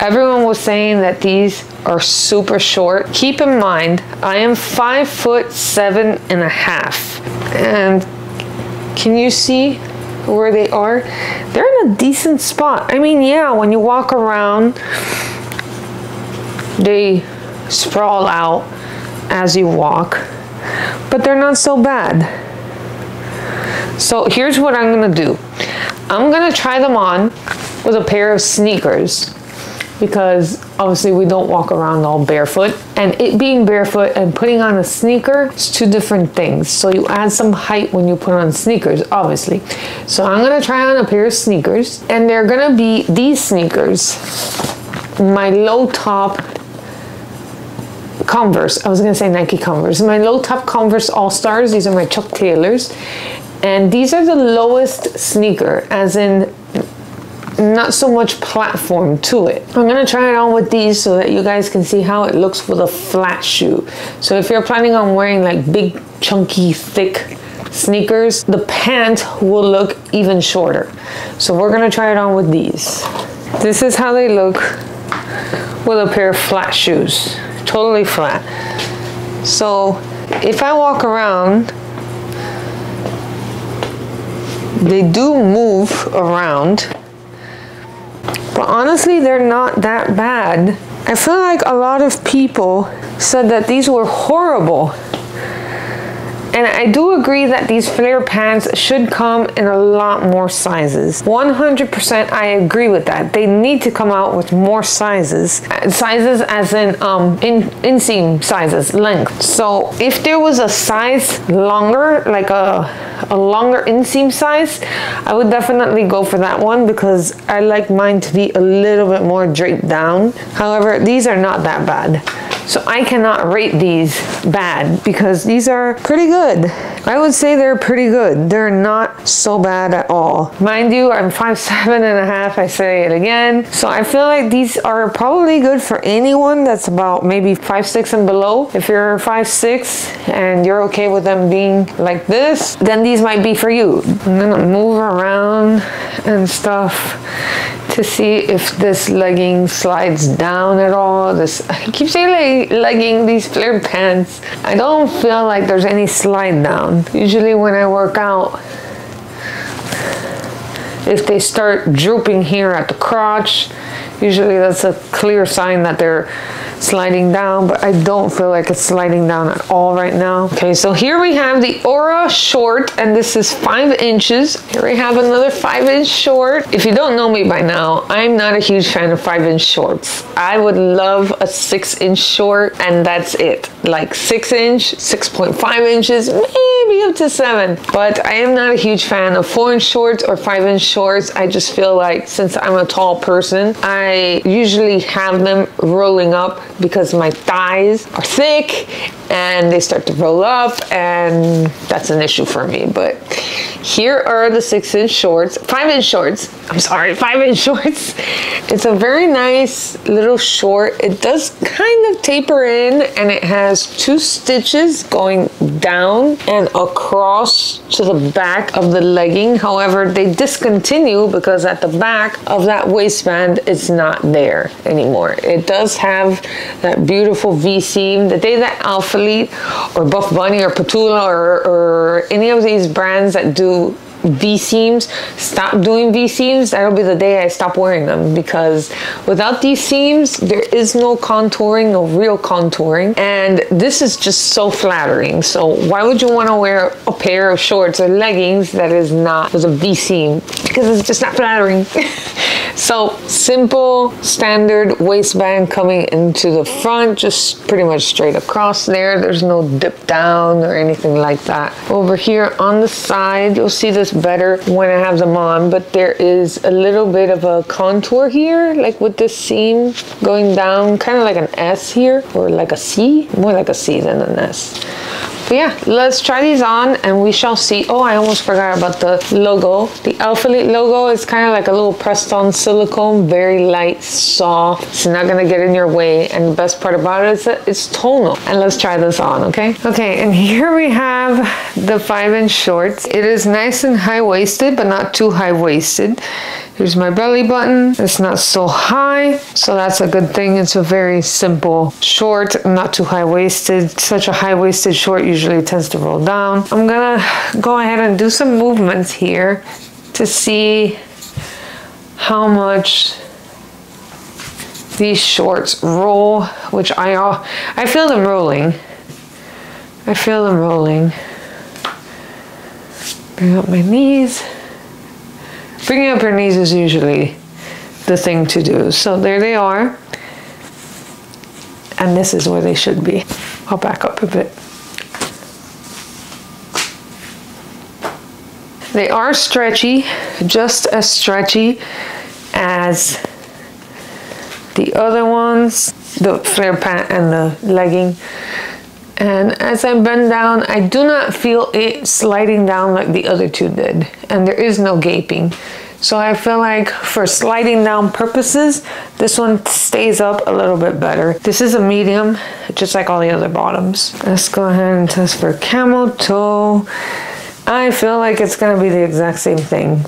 Everyone was saying that these are super short. Keep in mind, I am five foot seven and a half. And can you see where they are? They're in a decent spot. I mean, yeah, when you walk around, they sprawl out as you walk, but they're not so bad. So here's what I'm gonna do. I'm gonna try them on with a pair of sneakers because obviously we don't walk around all barefoot and it being barefoot and putting on a sneaker is two different things so you add some height when you put on sneakers obviously so i'm to try on a pair of sneakers and they're to be these sneakers my low top Converse. I was gonna say Nike Converse. My low top Converse All Stars. These are my Chuck Taylors, and these are the lowest sneaker, as in not so much platform to it. I'm gonna try it on with these so that you guys can see how it looks with a flat shoe. So if you're planning on wearing like big, chunky, thick sneakers, the pant will look even shorter. So we're gonna try it on with these. This is how they look with a pair of flat shoes, totally flat. So if I walk around, they do move around but honestly, they're not that bad. I feel like a lot of people said that these were horrible. And I do agree that these flare pants should come in a lot more sizes. 100% I agree with that. They need to come out with more sizes. Sizes as in um, in, inseam sizes, length. So if there was a size longer, like a, a longer inseam size, I would definitely go for that one because I like mine to be a little bit more draped down. However, these are not that bad. So I cannot rate these bad because these are pretty good. I would say they're pretty good. They're not so bad at all. Mind you, I'm five seven and a half. I say it again. So I feel like these are probably good for anyone that's about maybe five six and below. If you're five six and you're okay with them being like this, then these might be for you. I'm gonna move around and stuff to see if this legging slides down at all. This I keep saying like, legging, these flare pants. I don't feel like there's any slide down. Usually when I work out, if they start drooping here at the crotch, usually that's a clear sign that they're sliding down, but I don't feel like it's sliding down at all right now. Okay, so here we have the Aura short, and this is five inches. Here we have another five inch short. If you don't know me by now, I'm not a huge fan of five inch shorts. I would love a six inch short, and that's it. Like six inch, 6.5 inches, maybe up to seven. But I am not a huge fan of four inch shorts or five inch shorts. I just feel like since I'm a tall person, I usually have them rolling up because my thighs are thick and they start to roll up and that's an issue for me. But here are the six inch shorts, five inch shorts. I'm sorry, five inch shorts. It's a very nice little short. It does kind of taper in and it has two stitches going down and across to the back of the legging. However, they discontinue because at the back of that waistband, it's not there anymore. It does have that beautiful V seam. The day that Alphalete or Buff Bunny or Petula or, or any of these brands that do V seams, stop doing V seams, that'll be the day I stop wearing them because without these seams, there is no contouring, no real contouring. And this is just so flattering. So why would you want to wear a pair of shorts or leggings that is not with a V seam? Because it's just not flattering. so simple, standard waistband coming into the front, just pretty much straight across there. There's no dip down or anything like that. Over here on the side, you'll see better when I have them on, but there is a little bit of a contour here, like with this seam going down, kind of like an S here, or like a C, more like a C than an S. But yeah, let's try these on and we shall see. Oh, I almost forgot about the logo. The Alphalete logo is kind of like a little pressed on silicone, very light, soft. It's not gonna get in your way. And the best part about it is that it's tonal. And let's try this on, okay? Okay, and here we have the five inch shorts. It is nice and high waisted, but not too high waisted. Here's my belly button. It's not so high, so that's a good thing. It's a very simple short, not too high-waisted. Such a high-waisted short usually tends to roll down. I'm gonna go ahead and do some movements here to see how much these shorts roll, which I uh, I feel them rolling. I feel them rolling. Bring up my knees. Bringing up your knees is usually the thing to do. So there they are. And this is where they should be. I'll back up a bit. They are stretchy, just as stretchy as the other ones, the flare pant and the legging. And as I bend down, I do not feel it sliding down like the other two did. And there is no gaping. So I feel like for sliding down purposes, this one stays up a little bit better. This is a medium, just like all the other bottoms. Let's go ahead and test for camel toe. I feel like it's gonna be the exact same thing.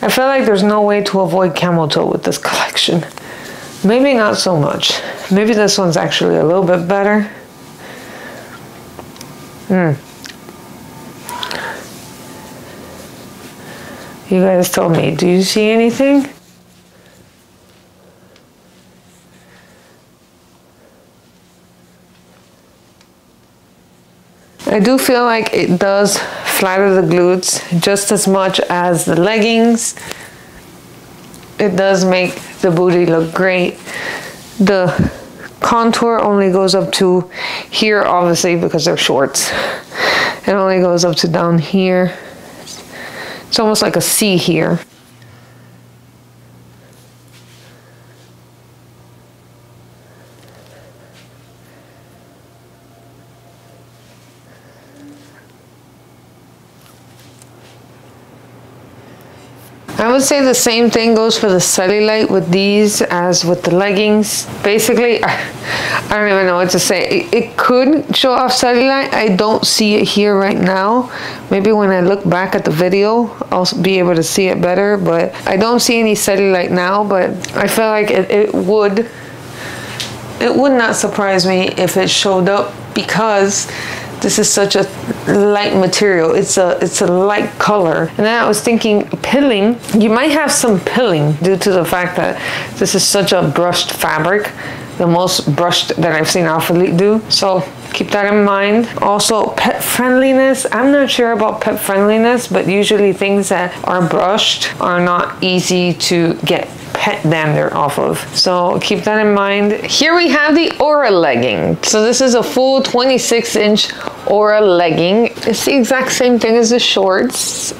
I feel like there's no way to avoid camel toe with this collection. Maybe not so much. Maybe this one's actually a little bit better. Hmm. You guys told me. Do you see anything? I do feel like it does flatter the glutes just as much as the leggings. It does make the booty look great. The contour only goes up to here, obviously, because they're shorts. It only goes up to down here. It's almost like a C here. Would say the same thing goes for the cellulite with these as with the leggings. Basically, I don't even know what to say. It, it could show off cellulite. I don't see it here right now. Maybe when I look back at the video, I'll be able to see it better. But I don't see any cellulite now, but I feel like it, it would it would not surprise me if it showed up because this is such a light material. It's a it's a light color. And then I was thinking pilling, you might have some pilling due to the fact that this is such a brushed fabric. The most brushed that I've seen Alphalete do. So keep that in mind. Also pet friendliness. I'm not sure about pet friendliness, but usually things that are brushed are not easy to get pet dander off of. So keep that in mind. Here we have the Aura legging. So this is a full 26 inch Aura legging. It's the exact same thing as the shorts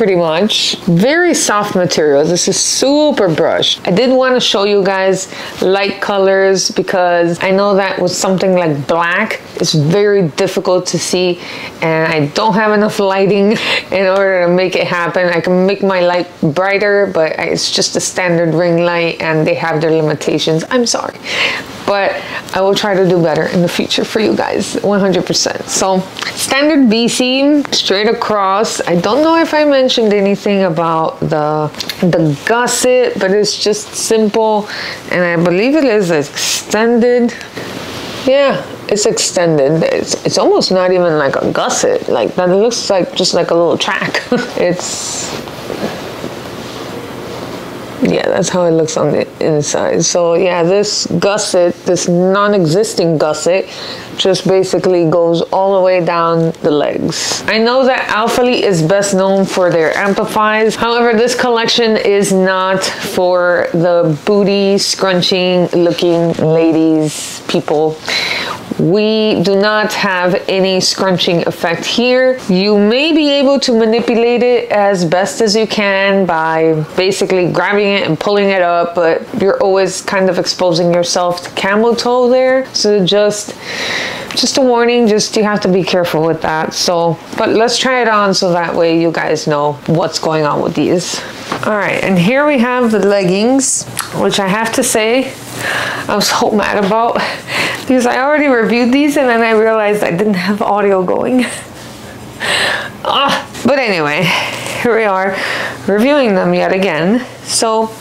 pretty much. Very soft material. This is super brushed. I did want to show you guys light colors because I know that with something like black, it's very difficult to see and I don't have enough lighting in order to make it happen. I can make my light brighter, but it's just a standard ring light and they have their limitations. I'm sorry but I will try to do better in the future for you guys 100% so standard seam straight across I don't know if I mentioned anything about the the gusset but it's just simple and I believe it is extended. Yeah it's extended. It's, it's almost not even like a gusset like that it looks like just like a little track. It's yeah that's how it looks on the inside. So yeah this gusset this non-existing gusset just basically goes all the way down the legs. I know that Alphalete is best known for their amplifies. However this collection is not for the booty scrunching looking ladies people we do not have any scrunching effect here. You may be able to manipulate it as best as you can by basically grabbing it and pulling it up, but you're always kind of exposing yourself to camel toe there. So just, just a warning, just you have to be careful with that. So, but let's try it on so that way you guys know what's going on with these. All right, and here we have the leggings, which I have to say, I was so mad about because I already reviewed these and then I realized I didn't have audio going. ah, but anyway, here we are. reviewing them yet again. So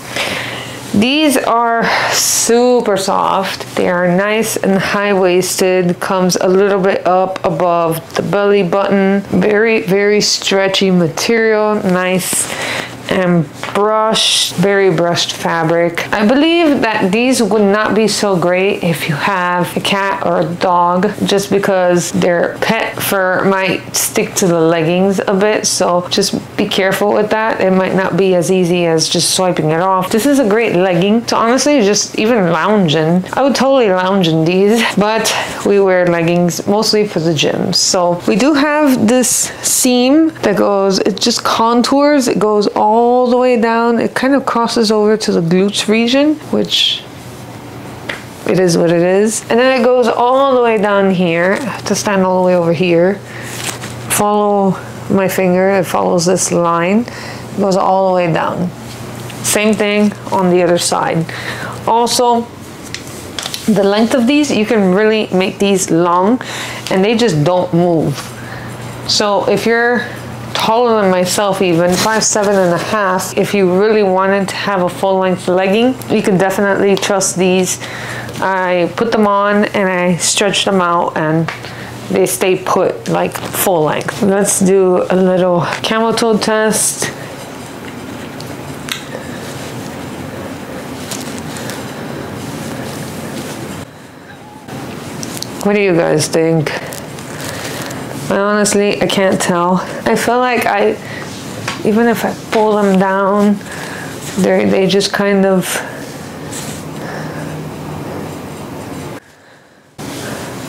these are super soft. They are nice and high-waisted. Comes a little bit up above the belly button. Very, very stretchy material. Nice and brushed, very brushed fabric. I believe that these would not be so great if you have a cat or a dog just because their pet fur might stick to the leggings a bit. So just be careful with that. It might not be as easy as just swiping it off. This is a great legging. So honestly, just even lounging. I would totally lounge in these, but we wear leggings mostly for the gym. So we do have this seam that goes, it just contours. It goes all all the way down. It kind of crosses over to the glutes region, which it is what it is. And then it goes all the way down here. I have to stand all the way over here. Follow my finger, it follows this line. It goes all the way down. Same thing on the other side. Also, the length of these, you can really make these long and they just don't move. So if you're taller than myself even, five seven and a half. If you really wanted to have a full length legging, you can definitely trust these. I put them on and I stretch them out and they stay put like full length. Let's do a little camel toe test. What do you guys think? I honestly, I can't tell. I feel like I, even if I pull them down, they they just kind of,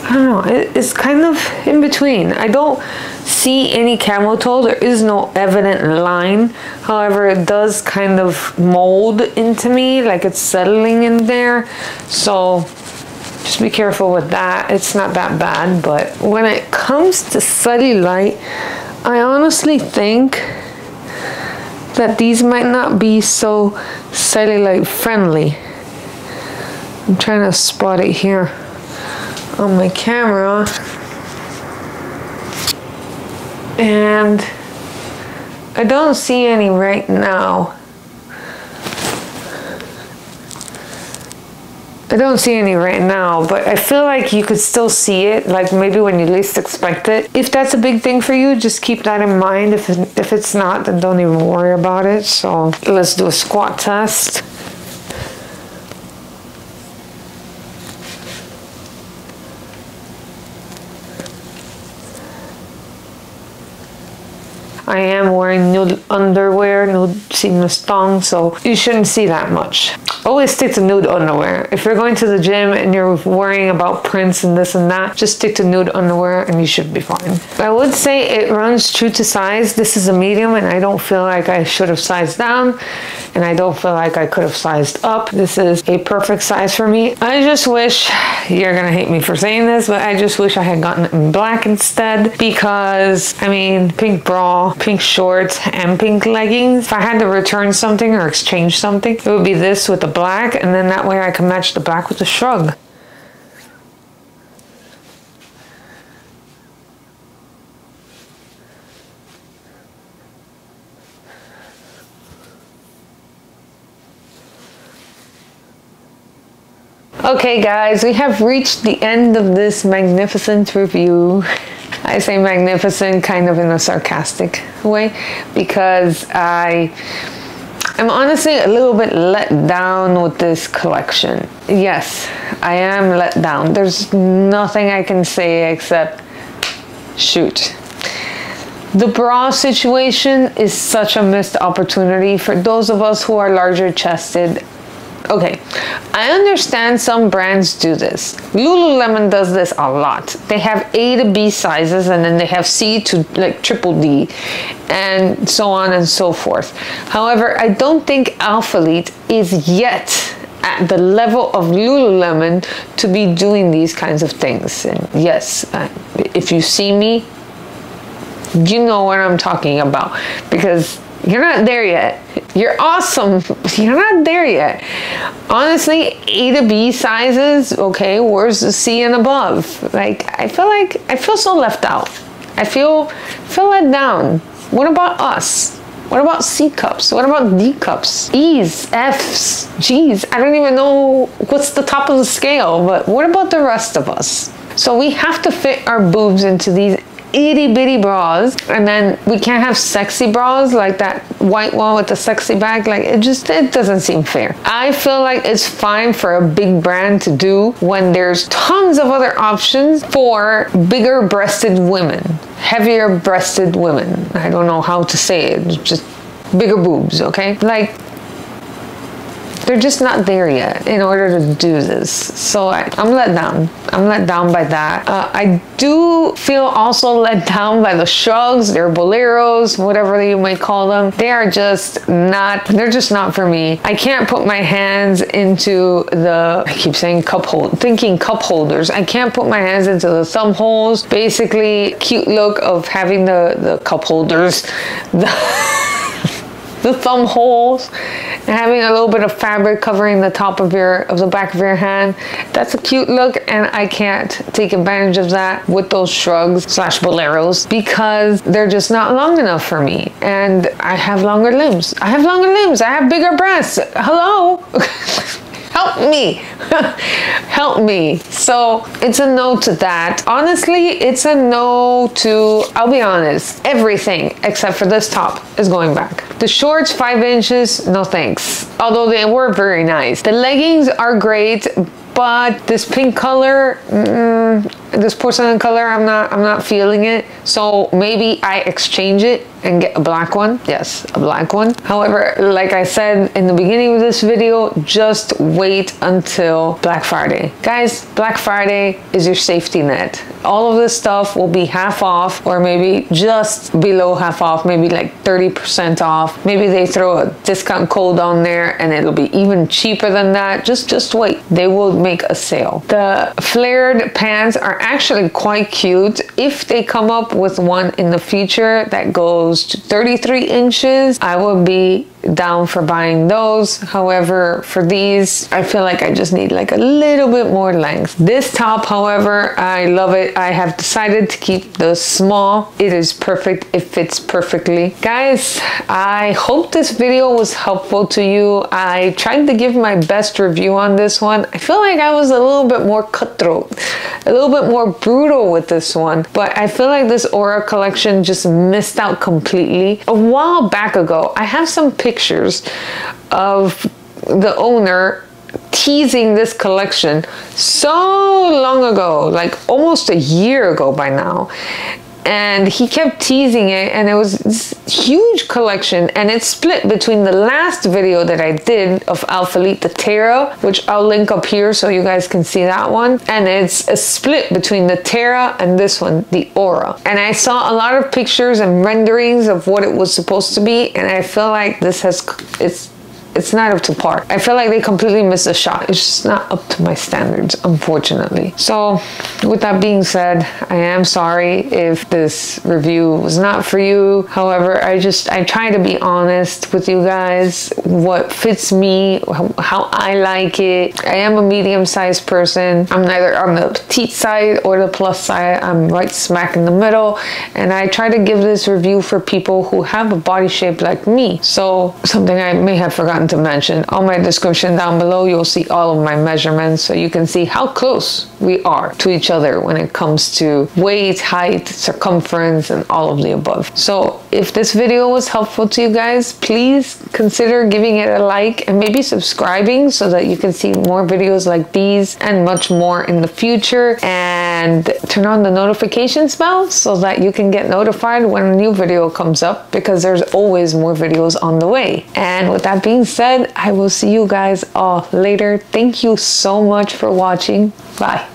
I don't know, it, it's kind of in between. I don't see any camel toe. There is no evident line. However, it does kind of mold into me, like it's settling in there. So just be careful with that. It's not that bad, but when it comes to cellulite, I honestly think that these might not be so cellulite friendly. I'm trying to spot it here on my camera. And I don't see any right now. I don't see any right now, but I feel like you could still see it, like maybe when you least expect it. If that's a big thing for you, just keep that in mind. If, if it's not, then don't even worry about it. So let's do a squat test. I am wearing nude underwear, nude seamless thong, so you shouldn't see that much. Always stick to nude underwear. If you're going to the gym and you're worrying about prints and this and that, just stick to nude underwear and you should be fine. I would say it runs true to size. This is a medium and I don't feel like I should have sized down and I don't feel like I could have sized up. This is a perfect size for me. I just wish, you're gonna hate me for saying this, but I just wish I had gotten it in black instead because, I mean, pink bra, pink shorts and pink leggings. If I had to return something or exchange something, it would be this with the black and then that way I can match the black with the shrug. Okay guys, we have reached the end of this magnificent review. I say magnificent kind of in a sarcastic way because I I'm honestly a little bit let down with this collection. Yes, I am let down. There's nothing I can say except shoot. The bra situation is such a missed opportunity for those of us who are larger chested Okay, I understand some brands do this. Lululemon does this a lot. They have A to B sizes and then they have C to like triple D and so on and so forth. However, I don't think Alphalete is yet at the level of Lululemon to be doing these kinds of things. And yes, uh, if you see me, you know what I'm talking about because you're not there yet. You're awesome. You're not there yet. Honestly, A to B sizes, okay, where's the C and above? Like, I feel like, I feel so left out. I feel, feel let down. What about us? What about C cups? What about D cups? E's, F's, G's? I don't even know what's the top of the scale, but what about the rest of us? So we have to fit our boobs into these itty bitty bras and then we can't have sexy bras like that white one with the sexy back like it just it doesn't seem fair. I feel like it's fine for a big brand to do when there's tons of other options for bigger breasted women heavier breasted women. I don't know how to say it just bigger boobs okay? Like they're just not there yet in order to do this. So I, am let down. I'm let down by that. Uh, I do feel also let down by the shrugs, their boleros, whatever you might call them. They are just not, they're just not for me. I can't put my hands into the, I keep saying cup hold, thinking cup holders. I can't put my hands into the thumb holes. Basically, cute look of having the, the cup holders. The the thumb holes and having a little bit of fabric covering the top of your of the back of your hand. That's a cute look and I can't take advantage of that with those shrugs slash boleros because they're just not long enough for me. And I have longer limbs. I have longer limbs. I have bigger breasts. Hello help me. Help me. So it's a no to that. Honestly it's a no to i'll be honest everything except for this top is going back. The shorts five inches no thanks. Although they were very nice. The leggings are great but this pink color mm, this porcelain color i'm not i'm not feeling it. So maybe i exchange it and get a black one. Yes, a black one. However, like I said in the beginning of this video, just wait until Black Friday. Guys, Black Friday is your safety net. All of this stuff will be half off or maybe just below half off, maybe like 30% off. Maybe they throw a discount code on there and it'll be even cheaper than that. Just just wait. They will make a sale. The flared pants are actually quite cute. If they come up with one in the future that goes to 33 inches, I would be down for buying those. However, for these, I feel like I just need like a little bit more length. This top, however, I love it. I have decided to keep the small. It is perfect. It fits perfectly. Guys, I hope this video was helpful to you. I tried to give my best review on this one. I feel like I was a little bit more cutthroat, a little bit more brutal with this one, but I feel like this Aura collection just missed out completely. A while back ago, I have some pictures pictures of the owner teasing this collection so long ago, like almost a year ago by now and he kept teasing it and it was this huge collection. And it's split between the last video that I did of Alphalete the Terra which I'll link up here so you guys can see that one. And it's a split between the Terra and this one the Aura. And I saw a lot of pictures and renderings of what it was supposed to be and I feel like this has it's it's not up to par. I feel like they completely missed the shot. It's just not up to my standards, unfortunately. So with that being said, I am sorry if this review was not for you. However, I just, I try to be honest with you guys, what fits me, how I like it. I am a medium-sized person. I'm neither on the petite side or the plus side. I'm right smack in the middle. And I try to give this review for people who have a body shape like me. So something I may have forgotten forgotten to mention, on my description down below, you'll see all of my measurements so you can see how close we are to each other when it comes to weight, height, circumference, and all of the above. So if this video was helpful to you guys, please consider giving it a like and maybe subscribing so that you can see more videos like these and much more in the future. And turn on the notifications bell so that you can get notified when a new video comes up because there's always more videos on the way. And with that being said, I will see you guys all later. Thank you so much for watching. Bye.